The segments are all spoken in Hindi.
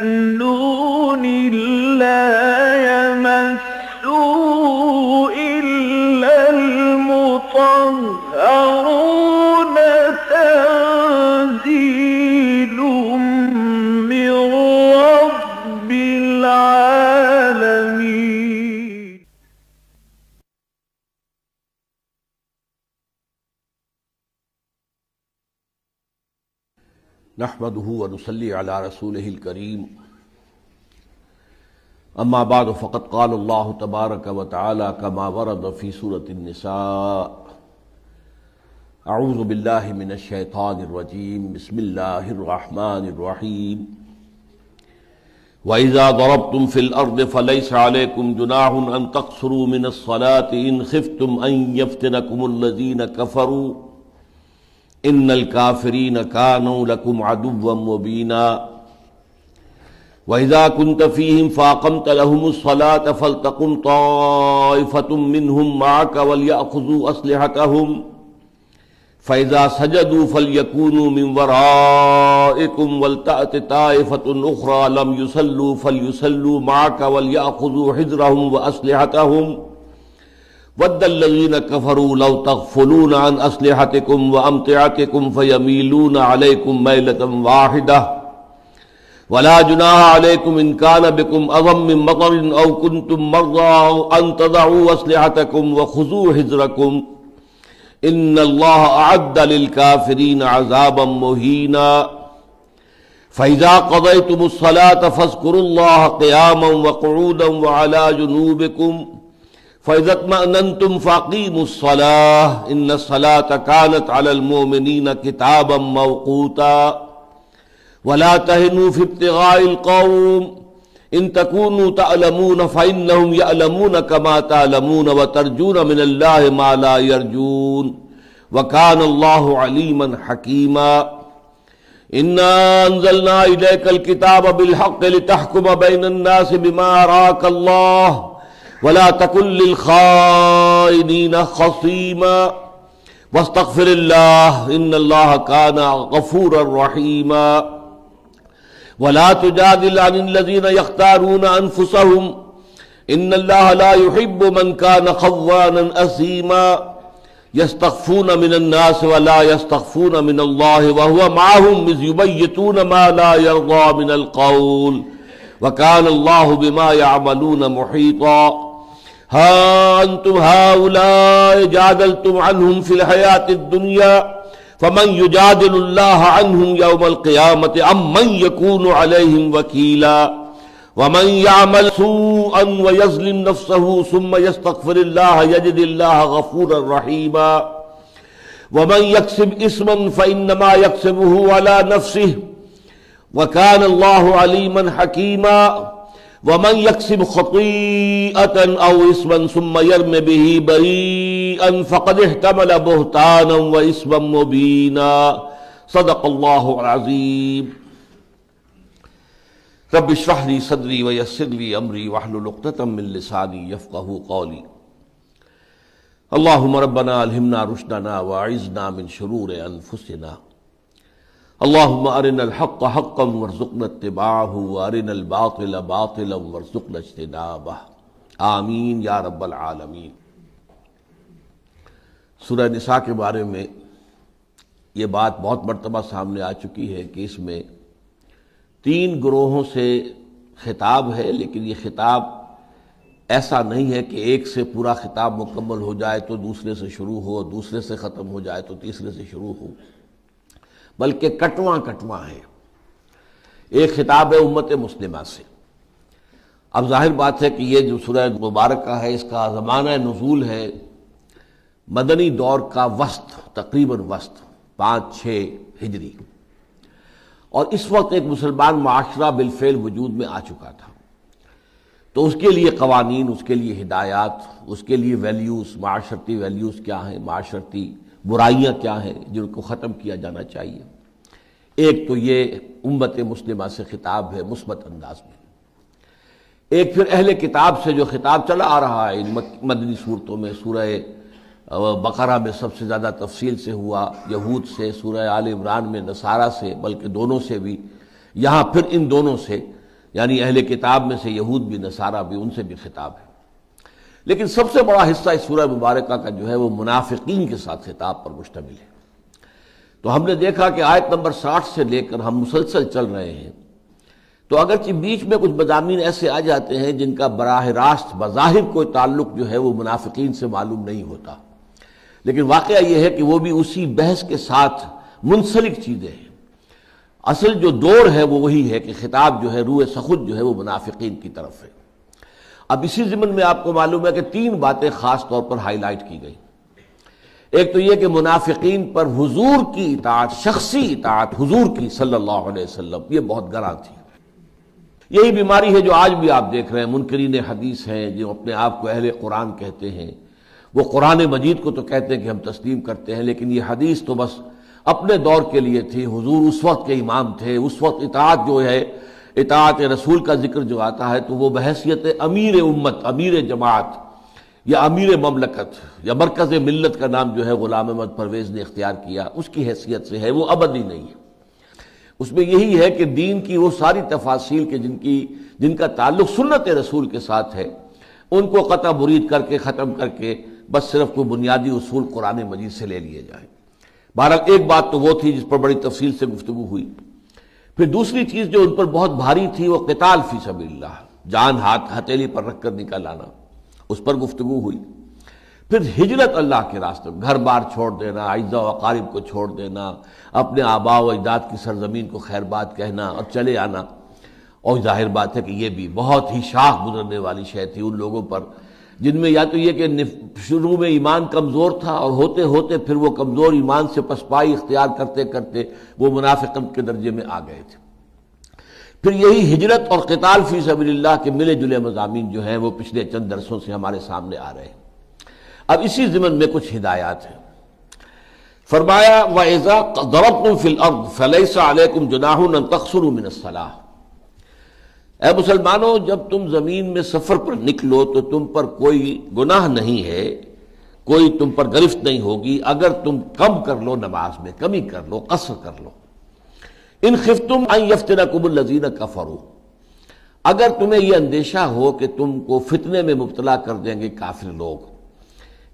no नहमदहू वनसली अला रसूल करीम अम्मा बाद फ़कत काल अल्लाह तबारक व ताली कमा वरद फ़ी सूरत अऊज़ बिल्लाहि मिनश शैतानिर रजीम बिस्मिल्लाहिर रहमानिर रहीम वइज़ा दरबतुम फ़िल अर्द फ़लैस अलैकुम जुनाहुन अन तक़सुरू मिनस सलाति इन ख़िफ़्तुम अन यफ़्तिनकुमुल्लज़ीन कफ़रू इन्नल काफरीन कानू लकुम अदुव्वम मुबीना वहिदा कुंत फीहिम फाकमत लहुमुस्सलात फलतकुम ताइफतुम मिनहुम माक वलयअखुज़ू अस्लिहतहुम फैज़ा सजदू फलयकूनू मिन वराइकुम वलतअत ताइफतुन उखरा लम युसल्लू फलयुसल्लू माक वलयअखुज़ू हिज़रहुम व अस्लिहतहुम वद्दल्लज़ीन कफरू लव तगफुलून अन असलिहतिकुम व अमतिअतिकुम फयमीलून अलैकुम मैलतम वाहिदा। वला जुनाह अलैकुम इन बिकुम अज़म मिन मतरिन औ कुंतुम मर्ज़ा अन तदऊ असलिहतकुम व खुज़ू हिज़रकुम। इन्नल्लाह अअद्द लिल काफिरीन अज़ाबम मुहीना। फ़ैज़ा क़ज़यतुमुस्सलात फ़ज़्कुरुल्लाह क़ियामन व क़ुऊदन व अला जुनूबिकुम। फ़ैज़तमअनन तुम फ़ाक़ीमुस्सलाह इन्न सलात कानत अलल मोमिनीन किताबम मौक़ूता वला तहनु फ़िब्तिगाइल कौम इन तकूनु तअलमून फ़इन्नहुम यअलमून कमा तअलमून व तरजून मिनल्लाहि मा ला यरजून व कान अल्लाहु अलीमन हकीमा इन्ना इलैकल किताब बिल हक़्क़ लितहकुम बैनन नास बिमा अराकल्लाह वला तकुल्लिल खाइनीन खसीमा, वस्तगफिरिल्लाह, इन्नल्लाह काना गफूरर रहीमा। वला तुजादिल अनिल लज़ीन यख्तारून अनफुसहुम, इन्नल्लाह ला युहिब्बु मन कान खव्वानन असीमा। यस्तगफून मिनन नास वला यस्तगफून मिनल्लाह, व हुवा माहुम इज़ युबय्यतून मा ला यरदा मिनल कौल। व कान अल्लाहु बिमा यअमलून मुहीता। हाँ तुम हाउलाए जादल तुम अनहुम फिल हयात दुनिया, फमन युजादिल्लाह अनहुम यौमल क़ियामत अम्मन यकून अलैहिम वकीला, वमन यामल सूअन व यज़लिम नफ्सहु सुम्म यस्तगफिरिल्लाह यजिदिल्लाह गफूरर रहीमा, वमन यक्सिब इस्मन फइन्नमा यक्सिबुहु अला नफ्सिह व कान अल्लाहु अलीमन हकीमा। वमन यकसिब खतीअतन औ इसमन सुम्म यर्म बिही बरीअन फक़द इहतमल बुहतानम व इसमम मुबीना सदक़ल्लाहु रब इश्रह सदरी व अमरी वहलुल उक़दतम मिन लिसानी यफ़क़हू क़ौली अल्लाहुम्मा रब्बना अलहिमना रुश्दना व मिन शुरूर अनफुसिना अल्लाहुम्मा अरिनल हक़्क़ हक़्क़न वरज़ुक़ना इत्तिबाअहु व बातिल बातिलन वरज़ुक़ना इज्तिनाबह आमीन या रब्बल आलमीन सूरह निसा के बारे में ये बात बहुत मरतबा सामने आ चुकी है कि इसमें तीन ग्रोहों से खिताब है, लेकिन ये खिताब ऐसा नहीं है कि एक से पूरा खिताब मुकम्मल हो जाए तो दूसरे से शुरू हो, दूसरे से ख़त्म हो जाए तो तीसरे से शुरू हो। बल्कि कटवा कटवा है। एक खिताब है उम्मत मुस्लिमा से। अब ज़ाहिर बात है कि ये जो सूरह मुबारक का है, इसका ज़माना नजूल है। मदनी दौर का वस्त, तकरीबन वस्त पाँच छः हिजरी। और इस वक्त एक मुसलमान माशरा बिलफेल वजूद में आ चुका था। तो उसके लिए कवानीन, उसके लिए हिदायत, उसके लिए वैल्यूज़, माशरती वैल्यूज़ क्या हैं? माशरती बुराइयाँ क्या हैं जिनको ख़त्म किया जाना चाहिए। एक तो ये उम्मत मुस्लिमा से खिताब है मुस्बत अंदाज में। एक फिर अहले किताब से जो खिताब चला आ रहा है, इन मदनी सूरतों में, सूरह बकरा में सबसे ज़्यादा तफसील से हुआ, यहूद से, सूरह आल इमरान में, नसारा से, बल्कि दोनों से भी। यहाँ फिर इन दोनों से, यानी अहले किताब में से यहूद भी, नसारा भी, उनसे भी खिताब है। लेकिन सबसे बड़ा हिस्सा इस सूरह मुबारक का जो है वो मुनाफिकीन के साथ खिताब पर मुश्तमिल है। तो हमने देखा कि आयत नंबर साठ से लेकर हम मुसलसल चल रहे हैं। तो अगरचे बीच में कुछ मजामी ऐसे आ जाते हैं जिनका बराह रास्त बज़ाहिर कोई ताल्लुक जो है वो मुनाफिकीन से मालूम नहीं होता। लेकिन वाक़ यह है कि वो भी उसी बहस के साथ मुंसलिक चीज़ें हैं। असल जो दौर है वो वही है कि खिताब जो है रूए सखुद जो है वो मुनाफिकीन की तरफ़ है। अब इसी ज़िमन में आपको मालूम है कि तीन बातें खास तौर पर हाईलाइट की गई। एक तो यह कि मुनाफिकीन पर हुजूर की इतात शख्सी इतात हुजूर की, सल्लल्लाहु अलैहि वसल्लम, ये बहुत गरा थी। यही बीमारी है जो आज भी आप देख रहे हैं, मुनकरीन हदीस हैं, जो अपने आप को अहले कुरान कहते हैं। वो कुरान मजीद को तो कहते हैं कि हम तस्लीम करते हैं, लेकिन ये हदीस तो बस अपने दौर के लिए थी। हुजूर उस वक्त के इमाम थे, उस वक्त इतात जो है इतात रसूल का ज़िक्र जो आता है तो वो बहसीत अमीर उम्मत, अमीर जमात, या अमीर ममलकत, या मरकज मिलत का नाम जो है गुलाम अहमद परवेज ने इख्तियार किया, उसकी हैसियत से है, वो अबदी नहीं है। उसमें यही है कि दीन की वो सारी तफासिल के जिनकी, जिनका ताल्लुक सुन्नत रसूल के साथ है, उनको कता बुरीद करके, ख़त्म करके, बस सिर्फ़ कोई बुनियादी उसूल कुरान मजीद से ले लिए जाए। बहरहाल, एक बात तो वो थी जिस पर बड़ी तफसील से गुफ्तु हुई। फिर दूसरी चीज़ जो उन पर बहुत भारी थी, वो किताल फ़ी सबील्ला जान हाथ हथेली पर रखकर निकल आना। उस पर गुफ्तु हुई। फिर हिजरत अल्लाह के रास्ते घर बार छोड़ देना आयजा वकारिब को छोड़ देना, अपने आबा व अजदाद की सरजमीन को खैर बात कहना और चले आना। और ज़ाहिर बात है कि यह भी बहुत ही शाख गुजरने वाली शय थी उन लोगों पर जिनमें या तो ये कि शुरू में ईमान कमज़ोर था और होते होते फिर वो कमज़ोर ईमान से पसपाई इख्तियार करते करते वो मुनाफिकम के दर्जे में आ गए थे। फिर यही हिजरत और कताल फ़ी सबील्ला के मिले जुले मजामी जो हैं वो पिछले चंद दरसों से हमारे सामने आ रहे हैं। अब इसी जिमन में कुछ हिदायत हैं। फरमाया वज़ा दरब फिल अर्द फलैसाकुम जुनाहन तकसर मिनसलाह ए मुसलमानों, जब तुम ज़मीन में सफ़र पर निकलो तो तुम पर कोई गुनाह नहीं है, कोई तुम पर गिरफ्त नहीं होगी। अगर तुम कम कर लो नमाज़ में, कमी कर लो, कसर कर लो। इन खिफ्तुम यफ्तना कुबुल लजीन कफरो। अगर तुम्हें यह अंदेशा हो कि तुमको फितने में मुबतला कर देंगे काफिर लोग,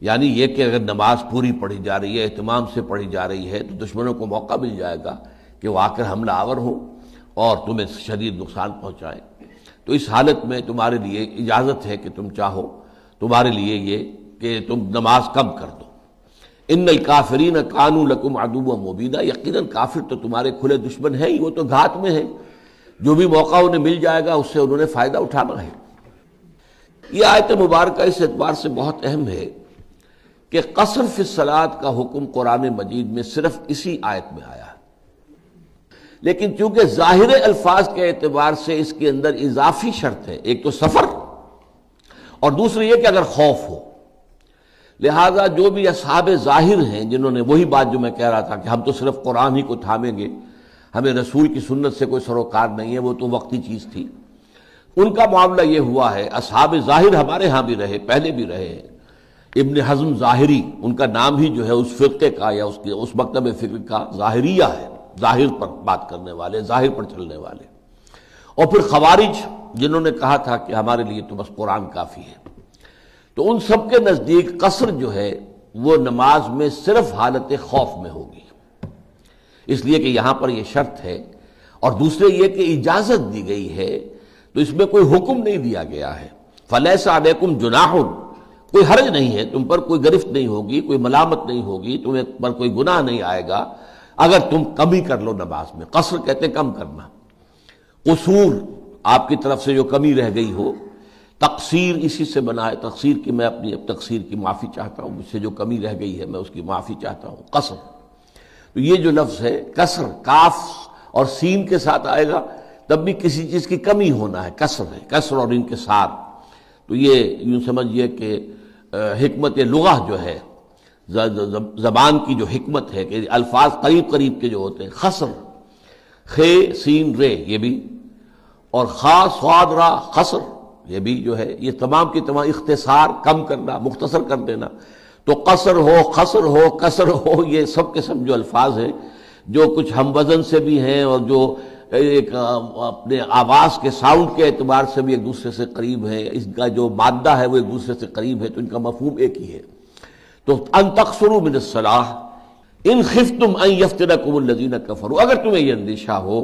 यानी यह कि अगर नमाज़ पूरी पढ़ी जा रही है अहतमाम से पढ़ी जा रही है तो दुश्मनों को मौका मिल जाएगा कि वो आकर हमला आवर हो और तुम्हें शदीद नुकसान पहुंचाएँ। तो इस हालत में तुम्हारे लिए इजाज़त है कि तुम चाहो, तुम्हारे लिए ये कि तुम नमाज़ कम कर दो। इन काफरीन कानू लकुम अदूब मुबीना यकीन काफिर तो तुम्हारे खुले दुश्मन है ही वो तो घात में है। जो भी मौका उन्हें मिल जाएगा, उससे उन्होंने फ़ायदा उठाना है। यह आयत मुबारक इस एतबार से बहुत अहम है कि कसर फिसलात का हुक्म कुरान मजीद में सिर्फ़ इसी आयत में आया लेकिन चूँकि ज़ाहिर अल्फाज के एतबार से इसके अंदर इजाफी शर्त है, एक तो सफ़र और दूसरी ये कि अगर खौफ हो। लिहाजा जो भी असहाब ज़ाहिर हैं, जिन्होंने वही बात जो मैं कह रहा था कि हम तो सिर्फ़ कुरान ही को थामेंगे, हमें रसूल की सुन्नत से कोई सरोकार नहीं है, वो तो वक्ती चीज़ थी। उनका मामला ये हुआ है, असहाब ज़ाहिर हमारे यहाँ भी रहे, पहले भी रहे इब्न हजम जाहिरी, उनका नाम ही जो है उस फिरके का या उसके, उस मकतब फ़िक्र का जाहिरिया है। ज़ाहिर पर बात करने वाले, ज़ाहिर पर चलने वाले। और फिर खवारिज, जिन्होंने कहा था कि हमारे लिए तो बस कुरान काफ़ी है। तो उन सबके नज़दीक कसर जो है, वो नमाज़ में सिर्फ़ हालत खौफ में होगी। इसलिए कि यहाँ पर यह शर्त है। और दूसरे ये कि इजाज़त दी गई है तो इसमें कोई हुक्म नहीं दिया गया है। फलैसा अलैकुम जुनाहुन। कोई हर्ज नहीं है, तुम पर कोई गिरफ्त नहीं होगी, कोई मलामत नहीं होगी, तुम्हें पर कोई गुनाह नहीं आएगा। अगर तुम कमी कर लो नमाज़ में, कसर कहते कम करना। कसूर, आपकी तरफ़ से जो कमी रह गई हो, तकसीर इसी से बना है। तकसीर की मैं अपनी अब तकसीर की माफ़ी चाहता हूँ, मुझसे जो कमी रह गई है मैं उसकी माफ़ी चाहता हूँ। कसर। तो ये जो लफ्ज़ है, कसर, काफ और सीन के साथ आएगा, तब भी किसी चीज़ की कमी होना है। कसर है, कसर और इनके साथ। तो ये यूँ समझिए कि हमत लुगा जो है जबान की जो हमत है कि अल्फाज करीब करीब के जो होते हैं खसर खे, सीन, रे, ये भी, और खास स्वाद, रा, खसर, ये भी जो है, ये तमाम की तमाम इख्तसार कम करना, मुख्तसर कर देना। तो कसर हो, खसर हो, कसर हो, ये सब के सब जो अल्फाज हैं, जो कुछ हम वज़न से भी हैं और जो एक अपने आवाज़ के, साउंड के एतबार से भी एक दूसरे से करीब है, इसका जो मादा है वो एक दूसरे से करीब है तो इनका मफहूम एक ही है। तो अनतकसरू मिन सलाह, इन खिफ तुम यफ्तना कुमलजीन कफरू। अगर तुम्हें यह अंदेशा हो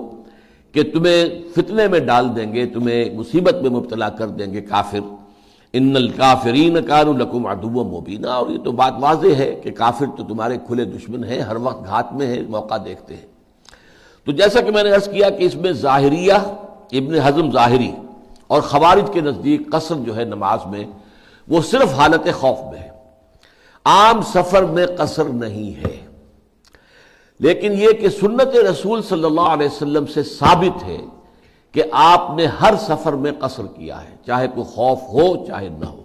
कि तुम्हें फितने में डाल देंगे, तुम्हें मुसीबत में मुबतला कर देंगे काफिर इन काफरीन कानू लकुम अदुब मुबीना। और ये तो बात वाज है कि काफिर तो तुम्हारे खुले दुश्मन है, हर वक्त घात में है, मौका देखते हैं। तो जैसा कि मैंने अर्ज़ किया कि इसमें जाहिरिया, इबन हजम जाहिरी और खवारिज के नज़दीक कसर जो है नमाज़ में, वो सिर्फ़ हालत खौफ में है। आम सफ़र में कसर नहीं है। लेकिन यह कि सुन्नत रसूल सल्लल्लाहु अलैहि वसल्लम से साबित है कि आपने हर सफ़र में कसर किया है, चाहे कोई खौफ हो, चाहे ना हो,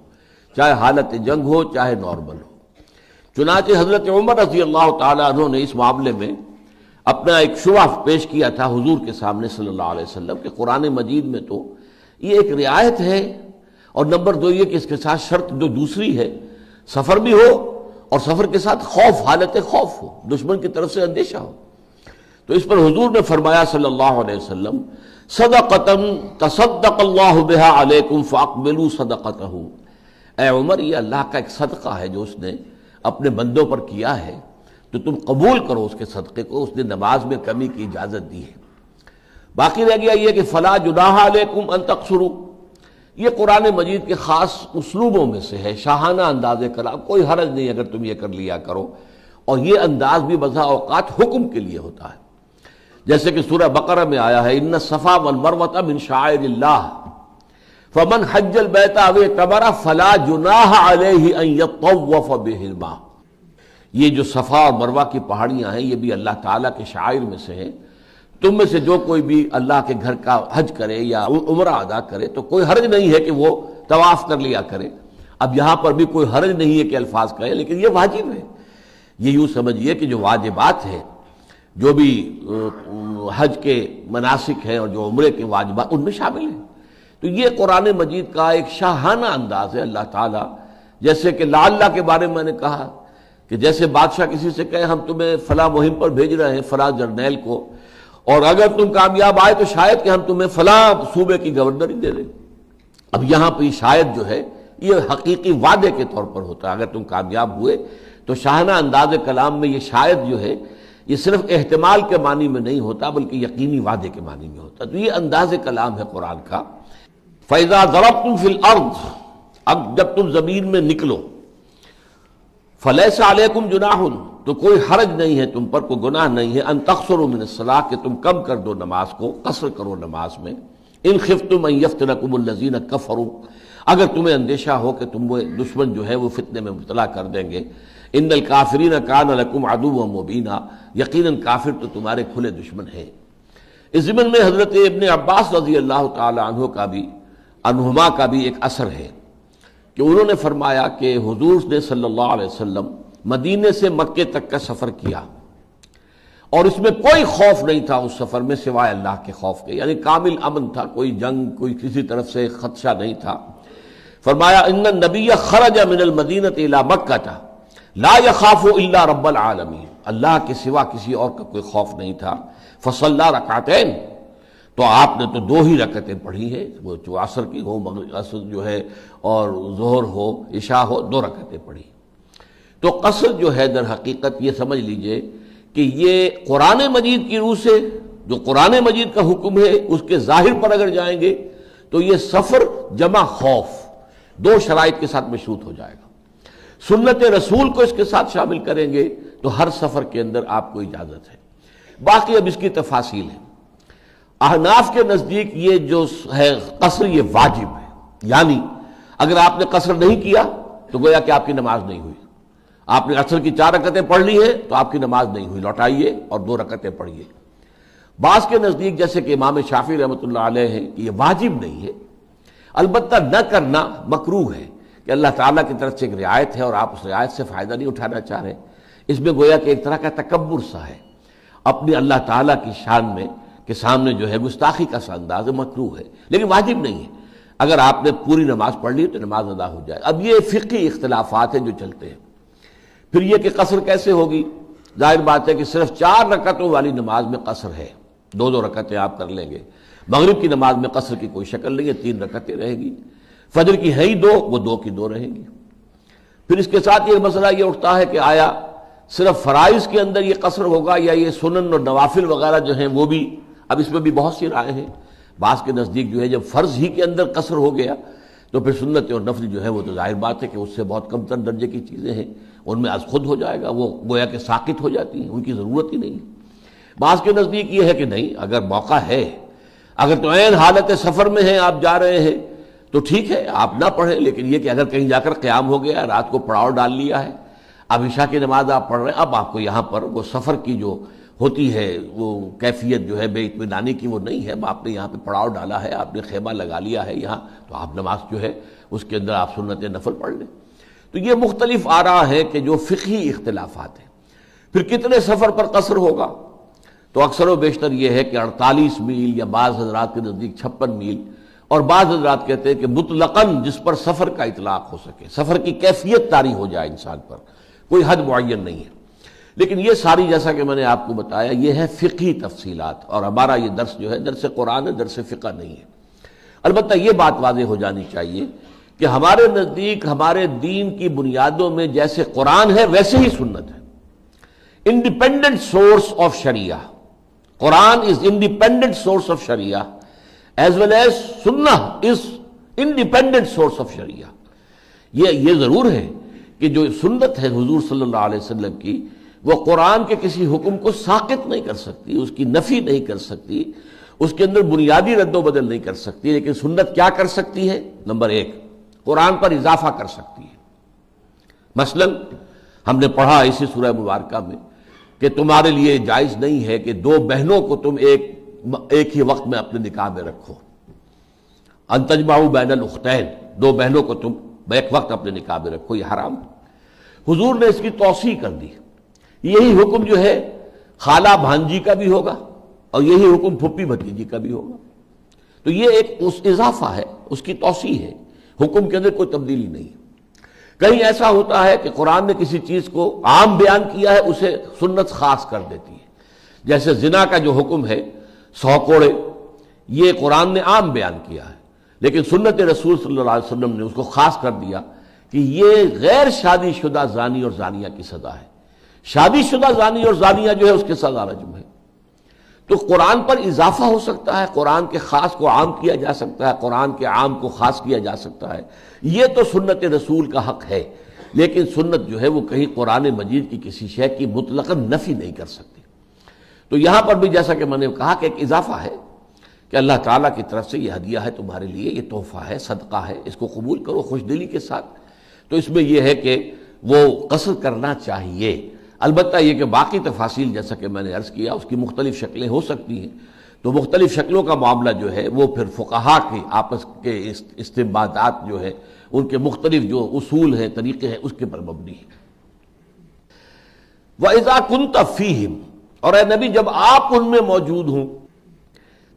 चाहे हालत जंग हो, चाहे नॉर्मल हो। चुनाचे हज़रत उमर रज़ी अल्लाह तु ने इस मामले में अपना एक शुबा पेश किया था हुजूर के सामने सल्लल्लाहु अलैहि वसल्लम के कुरान मजीद में तो। ये एक रियायत है और नंबर दो ये कि इसके साथ शर्त जो दूसरी है सफ़र भी हो और सफ़र के साथ खौफ, हालत खौफ हो, दुश्मन की तरफ़ से अंदेशा हो। तो इस पर हुजूर ने फरमाया सल्लल्लाहु अलैहि वसल्लम सदकतम तसदकल्लाबा अलैकुम फ़ाकबिलू सदकतहू। ए उमर, ये अल्लाह का एक सदका है जो उसने अपने बंदों पर किया है तो तुम कबूल करो उसके सदक़े को, उसने नमाज़ में कमी की इजाज़त दी है। बाकी रह गया यह कि, फ़ला जुदाह अलैकुम अन तकसरू। ये कुरान मजीद के ख़ास उसलूबों में से है, शाहाना अंदाज कलाम, कोई हरज नहीं अगर तुम ये कर लिया करो। और ये अंदाज भी बजा अवकात हुक्म के लिए होता है। जैसे कि सूरह बकर में आया है इन सफ़ा वन मरवता बिन शायर फमन हज्जल बैता वे तबरा, फला जुनाह ये जो सफ़ा और मरवा की पहाड़ियाँ हैं, ये भी अल्लाह ताला के शायर में से हैं। तुम में से जो कोई भी अल्लाह के घर का हज करे या उम्र अदा करे तो कोई हर्ज नहीं है कि वो तवाफ कर लिया करे। अब यहाँ पर भी कोई हर्ज नहीं है कि अल्फाज कहे लेकिन ये वाजिब है। ये यूँ समझिए कि जो वाजिबात है, जो भी हज के मनासिक हैं और जो उम्र के वाजिबात, उनमें शामिल है। तो ये कुरान मजीद का एक शाहाना अंदाज है अल्लाह ताला। जैसे कि लाल्ला के बारे में मैंने कहा कि जैसे बादशाह किसी से कहे, हम तुम्हें फला मुहिम पर भेज रहे हैं, फला जर्नैल को। और अगर तुम कामयाब आए तो शायद कि हम तुम्हें फला सूबे की गवर्नर दे दें। अब यहाँ पर शायद जो है, ये हकीकी वादे के तौर पर होता है। अगर तुम कामयाब हुए तो शाहना अंदाज कलाम में ये शायद जो है, ये सिर्फ़ एहतमाल के मानी में नहीं होता, बल्कि यकीनी वादे के मानी में होता। तो ये अंदाज कलाम है कुरान का। फैजा जरब तुम फिल अर्द अब जब तुम ज़मीन में निकलो फलैस अलैकुम जुनाहुन तो कोई हरज नहीं है तुम पर, कोई गुनाह नहीं है। अन तखसर सलाह, के तुम कम कर दो नमाज़ को, कसर करो नमाज़ में। इन खिफ्तुम यफ्तनकुमजीन कफरू, अगर तुम्हें अंदेशा हो कि तुम वो दुश्मन जो है वो फितने में मुबला कर देंगे। इन काफरीन कान लकुम अदू व मुबीना यकीन काफिर तो तुम्हारे खुले दुश्मन है। इस ज़िमन में हज़रत इबन अब्बास रज़ी अल्लाह तहों का भी, अनहुमा का भी एक असर है। कि उन्होंने फरमाया कि हजूर ने सल्लल्लाहु अलैहि मदीने से मक्के तक का सफ़र किया। और इसमें कोई खौफ नहीं था उस सफ़र में सिवाय अल्लाह के खौफ के। यानी कामिल अमन था, कोई जंग, कोई किसी तरफ़ से खदशा नहीं था। फरमाया इन नबी खरज मिनल मदीनत इला मक्का था ला यखाफो इल्ला रब्बल आलमी अल्लाह के सिवा किसी और का कोई खौफ नहीं था। फसल्ला रकातैन। तो आपने तो दो ही रकतें पढ़ी है, वो जो असर की हो, मगर असर जो है और जोहर हो, इशा हो, दो रकतें पढ़ी। तो कसर जो है दर हकीकत, ये समझ लीजिए कि ये कुरान मजीद की रूह से, जो कुरान मजीद का हुक्म है, उसके ज़ाहिर पर अगर जाएँगे तो ये सफ़र जमा खौफ, दो शराइ के साथ मशरूत हो जाएगा। सुन्नत रसूल को इसके साथ शामिल करेंगे तो हर सफ़र के अंदर आपको इजाज़त है। बाकी अब इसकी तफासिल है। अहनाफ के नज़दीक ये जो है कसर, ये वाजिब है। यानी, अगर आपने कसर नहीं किया तो गोया कि आपकी नमाज़ नहीं हुई। आपने असर की चार रकतें पढ़ ली है तो आपकी नमाज़ नहीं हुई। लौटाइए और दो रकतें पढ़िए। बास के नज़दीक, जैसे कि इमाम शाफी रहमत है ये वाजिब नहीं है। अलबत् न करना मकरू है कि अल्लाह ताला की तरफ़ से एक रियायत है और आप उस रियायत से फ़ायदा नहीं उठाना चाह रहे इसमें गोया कि एक तरह का तकबर सा है। अपनी अल्लाह की शान में के सामने जो है गुस्ताखी का सा अंदाज मकरू है। लेकिन वाजिब नहीं है। अगर आपने पूरी नमाज़ पढ़ ली तो नमाज़ अदा हो जाए। अब ये फ़िकी इख्तलाफात हैं जो चलते हैं। फिर ये कि कसर कैसे होगी? ज़ाहिर बात है कि सिर्फ़ चार रकतों वाली नमाज़ में कसर है। दो दो रकतें आप कर लेंगे। मगरब की नमाज़ में कसर की कोई शक्ल नहीं है, तीन रकतें रहेगी। फजर की है ही दो, वो दो की दो रहेंगी। फिर इसके साथ ये मसला ये उठता है कि आया, सिर्फ़ फ़राइज के अंदर ये कसर होगा या ये सुनन और नवाफिल वगैरह जो हैं वो भी अब इसमें भी बहुत सी राय हैं। बास के नज़दीक जो है, जब फ़र्ज़ ही के अंदर कसर हो गया तो फिर सुन्नत और नफल जो है, वो तो ज़ाहिर बात है कि उससे बहुत कमतर दर्जे की चीज़ें हैं। उनमें आज खुद हो जाएगा, वो गोया के साकित हो जाती हैं, उनकी ज़रूरत ही नहीं। बास के नज़दीक ये है कि नहीं, अगर मौका है, अगर तो ऐन हालत सफ़र में है, आप जा रहे हैं तो ठीक है, आप ना पढ़ें, लेकिन ये कि अगर कहीं जाकर क्याम हो गया, रात को पड़ाव डाल लिया है, अब ईशा की नमाज़ आप पढ़ रहे हैं, अब आपको यहाँ पर वो सफ़र की जो होती है, वो कैफियत जो है बेतमानी की वो नहीं है। आपने यहाँ पे पड़ाव डाला है, आपने खेमा लगा लिया है यहाँ तो आप नमाज़ जो है, उसके अंदर आप सुनत नफल पढ़ लें। तो ये मुख्तलिफ़ आ रहा है कि जो फ़िकी इख्तलाफात हैं। फिर कितने सफ़र पर कसर होगा? तो अक्सर व बेशतर यह है कि अड़तालीस मील या बाज़ हजरात के नज़दीक छप्पन मील। और बाज़ हजरात कहते हैं कि मुतलकन जिस पर सफ़र का इतलाक हो सके, सफ़र की कैफियत तारी हो जाए इंसान पर। कोई हद मुन नहीं है। लेकिन ये सारी जैसा कि मैंने आपको बताया, ये है फ़िकी तफसीलात, और हमारा ये दर्स जो है, दरस कुरान है, दरस फ़िका नहीं है। अलबत् ये बात वाज हो जानी चाहिए कि हमारे नज़दीक, हमारे दीन की बुनियादों में जैसे कुरान है, वैसे ही सुन्नत है। Independent source of Shariah. Quran is independent source of Shariah, as well as सुन्ना इज़ इंडिपेंडेंट सोर्स ऑफ़ शरिया। ये ये ज़रूर है कि जो सुन्नत है हजूर सल्लल्लाहु अलैहि वसल्लम की वो कुरान के किसी हुक्म को साकित नहीं कर सकती, उसकी नफी नहीं कर सकती, उसके अंदर बुनियादी रद्दोबदल नहीं कर सकती, लेकिन सुन्नत क्या कर सकती है? नंबर एक, कुरान पर इजाफा कर सकती है। मसलन, हमने पढ़ा इसी सूरह मुबारक में कि तुम्हारे लिए जायज़ नहीं है कि दो बहनों को तुम एक एक ही वक्त में अपने निकाह में रखो। अंतजमाऊ बैन उख्तैन, दो बहनों को तुम एक वक्त अपने निकाह में रखो यह हराम। हुजूर ने इसकी तोसी कर दी। यही हुक्म जो है, खाला भांजी का भी होगा और यही हुक्म फुप्पी भतीजी का भी होगा। तो ये एक उस इजाफा है, उसकी तोसी है। हुक्म के अंदर कोई तब्दीली नहीं कहीं ऐसा होता है कि कुरान ने किसी चीज़ को आम बयान किया है, उसे सुन्नत खास कर देती है। जैसे जिना का जो हुक्म है, सौ कोड़े, ये कुरान ने आम बयान किया है। लेकिन सुन्नत रसूल सल्लल्लाहु अलैहि वसल्लम ने उसको खास कर दिया कि ये गैर शादीशुदा जानी और जानिया की सजा है। शादीशुदा जानी और जानिया जो है उसके सजा रजम है। तो कुरान पर इजाफा हो सकता है, कुरान के खास को आम किया जा सकता है, कुरान के आम को खास किया जा सकता है। यह तो सुन्नत रसूल का हक है, लेकिन सुन्नत जो है वो कहीं कुरान मजीद की किसी शय की मुतलक नफी नहीं कर सकती। तो यहाँ पर भी जैसा कि मैंने कहा कि एक इजाफा है कि अल्लाह ताला की तरफ़ से यह हदिया है तुम्हारे लिए, ये तोहफा है, सदका है, इसको कबूल करो खुश दिली के साथ। तो इसमें यह है कि वो कसर करना चाहिए। अलबत् ये कि बाकी तफासिल जैसा कि मैंने अर्ज़ किया, उसकी मुख्तलिफ़ शक्लें हो सकती हैं। तो मुख्तलिफ़ शक्लों का मामला जो है, वो फिर फ़ुकहा के आपस के इस्तेमादात जो है, उनके मुख्तलिफ़ जो उसूल हैं, तरीके हैं, उसके पर मबनी है। वह इज़ा कुन तफ़ीम और नबी, जब आप उनमें मौजूद हों,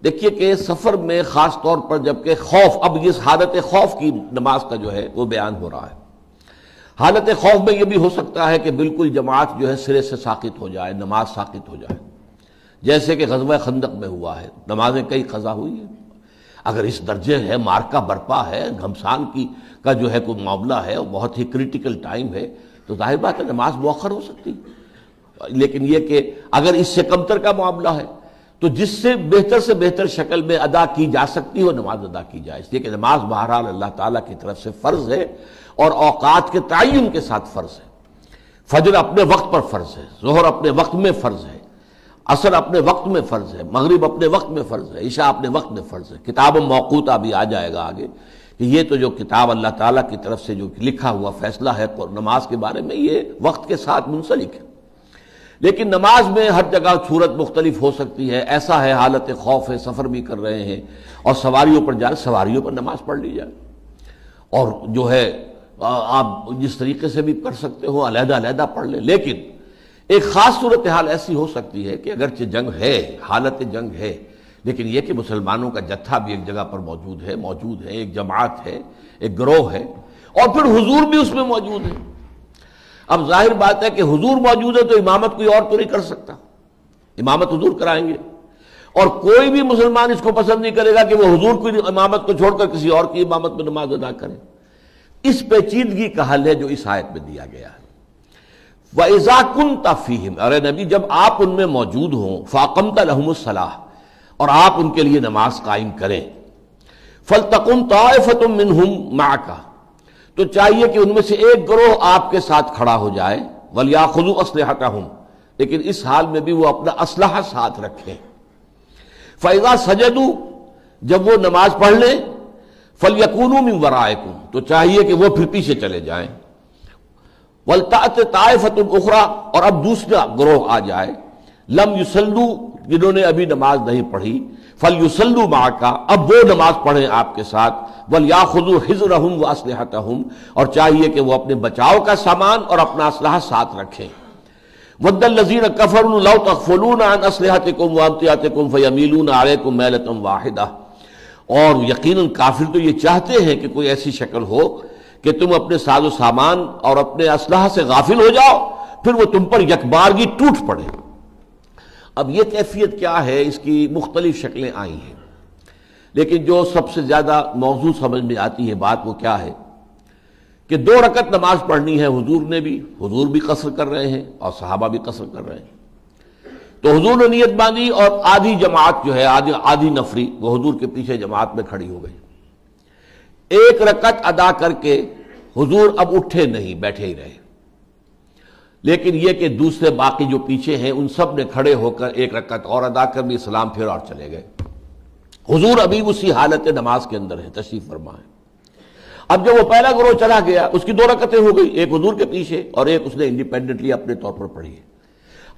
देखिए कि सफ़र में ख़ास तौर पर जबकि खौफ, अब इस हालत खौफ की नमाज़ का जो है, वो बयान हो रहा है। हालत खौफ में यह भी हो सकता है कि बिल्कुल जमात जो है सिरे से साकित हो जाए, नमाज़ साकित हो जाए। जैसे कि गजब खंदक में हुआ है, नमाजें कई खजा हुई है। अगर इस दर्जे है मार्का बरपा है, घमसान की, का जो है कोई मामला है बहुत ही क्रिटिकल टाइम है तो ज़ाहिर बात है नमाज़ मौखर हो सकती। लेकिन यह कि अगर इससे कमतर का मामला है तो जिससे बेहतर से बेहतर शक्ल में अदा की जा सकती हो नमाज़ अदा की जाए। इसलिए कि नमाज़ बहरहाल अल्लाह ताला की तरफ़ से फ़र्ज़ है और औकात के तयन के साथ फ़र्ज़ है। फजर अपने वक्त पर फ़र्ज़ है, जोहर अपने वक्त में फ़र्ज़ है, असर अपने वक्त में फ़र्ज़ है, मगरब अपने वक्त में फ़र्ज़ है ईशा अपने वक्त में फ़र्ज़ है। किताब मौकूता भी आ जाएगा आगे कि ये तो जो किताब अल्लाह ताला की तरफ़ से जो लिखा हुआ फैसला है नमाज़ के बारे में, ये वक्त के साथ मुंसलिक है। लेकिन नमाज़ में हर जगह सूरत मुख्तलिफ़ हो सकती है, ऐसा है हालत खौफ है, सफ़र भी कर रहे हैं और सवारियों पर जाए सवारियों पर नमाज़ पढ़ ली जाए। और जो है आप जिस तरीके से भी कर सकते हो, अलहदा अलहदा पढ़ ले। लेकिन एक खास सूरत हाल ऐसी हो सकती है कि अगरचे जंग है, हालत जंग है, लेकिन यह कि मुसलमानों का जत्था भी एक जगह पर मौजूद है मौजूद है, एक जमात है, एक ग्रोह है, और फिर हुजूर भी उसमें मौजूद है। अब ज़ाहिर बात है कि हुजूर मौजूद है तो इमामत कोई और तो नहीं कर सकता। इमामत हुजूर कराएँगे। और कोई भी मुसलमान इसको पसंद नहीं करेगा कि वो हुजूर की इमामत को छोड़कर किसी और की इमामत में नमाज़ अदा करे। इस पेचीदगी का हल है जो इस आयत में दिया गया है। वजाकुन तफीम अरे नबी, जब आप उनमें मौजूद हों, फाकमता लहमसलाह और आप उनके लिए नमाज़ कायम करें फल तकुम ताफ़तुम मिनहुम मा का तो चाहिए कि उनमें से एक ग्रोह आपके साथ खड़ा हो जाए वलिया खुदू असलहता हूँ लेकिन इस हाल में भी वो अपना असलाह साथ रखें। फैजा सजदू, जब वो नमाज़ पढ़ लें फल यकूनू में वरायकुम तो चाहिए कि वो फिर पीछे चले जाएँ। वलतात तायफत उखरा, और अब दूसरा ग्रोह आ जाए। लम युसल्लू, जिन्होंने अभी नमाज़ नहीं पढ़ी, फल युसल्लू माँ का अब वो नमाज़ पढ़े आपके साथ। वल या खुदू हिजर हूँ व असलहत हूँ और चाहिए कि वो अपने बचाव का सामान और अपना असलाह साथ रखें। वद्दल लजीन कफर तकफलून असलहत कुम वामतियात कुम फमीलून आरे कुम वाहिदा। और यकीन काफिर तो ये चाहते हैं कि कोई ऐसी शक्ल हो कि तुम अपने साजो सामान और अपने असलाह से गाफिल हो जाओ, फिर वो तुम पर यकबारगी टूट पड़े। अब यह कैफियत क्या है? इसकी मुख्तलिफ़ शक्लें आई हैं। लेकिन जो सबसे ज़्यादा मौजूद समझ में आती है बात वो क्या है? कि दो रकत नमाज़ पढ़नी है, हुजूर ने भी, हुजूर भी कसर कर रहे हैं और सहाबा भी कसर कर रहे हैं। तो हजूर ने नीयत बांधी और आधी जमात जो है, आधी आधी नफरी वो हजूर के पीछे जमात में खड़ी हो गई। एक रकत अदा करके हजूर अब उठे नहीं, बैठे ही रहे। लेकिन यह कि दूसरे बाकी जो पीछे हैं, उन सबने खड़े होकर एक रकत और अदा कर भी सलाम फिर और चले गए। हुजूर अभी उसी हालत नमाज़ के अंदर है, तशरीफ़ फरमा है। अब जब वो पहला ग्रोह चला गया, उसकी दो रकतें हो गई, एक हजूर के पीछे और एक उसने इंडिपेंडेंटली अपने तौर पर पढ़ी है।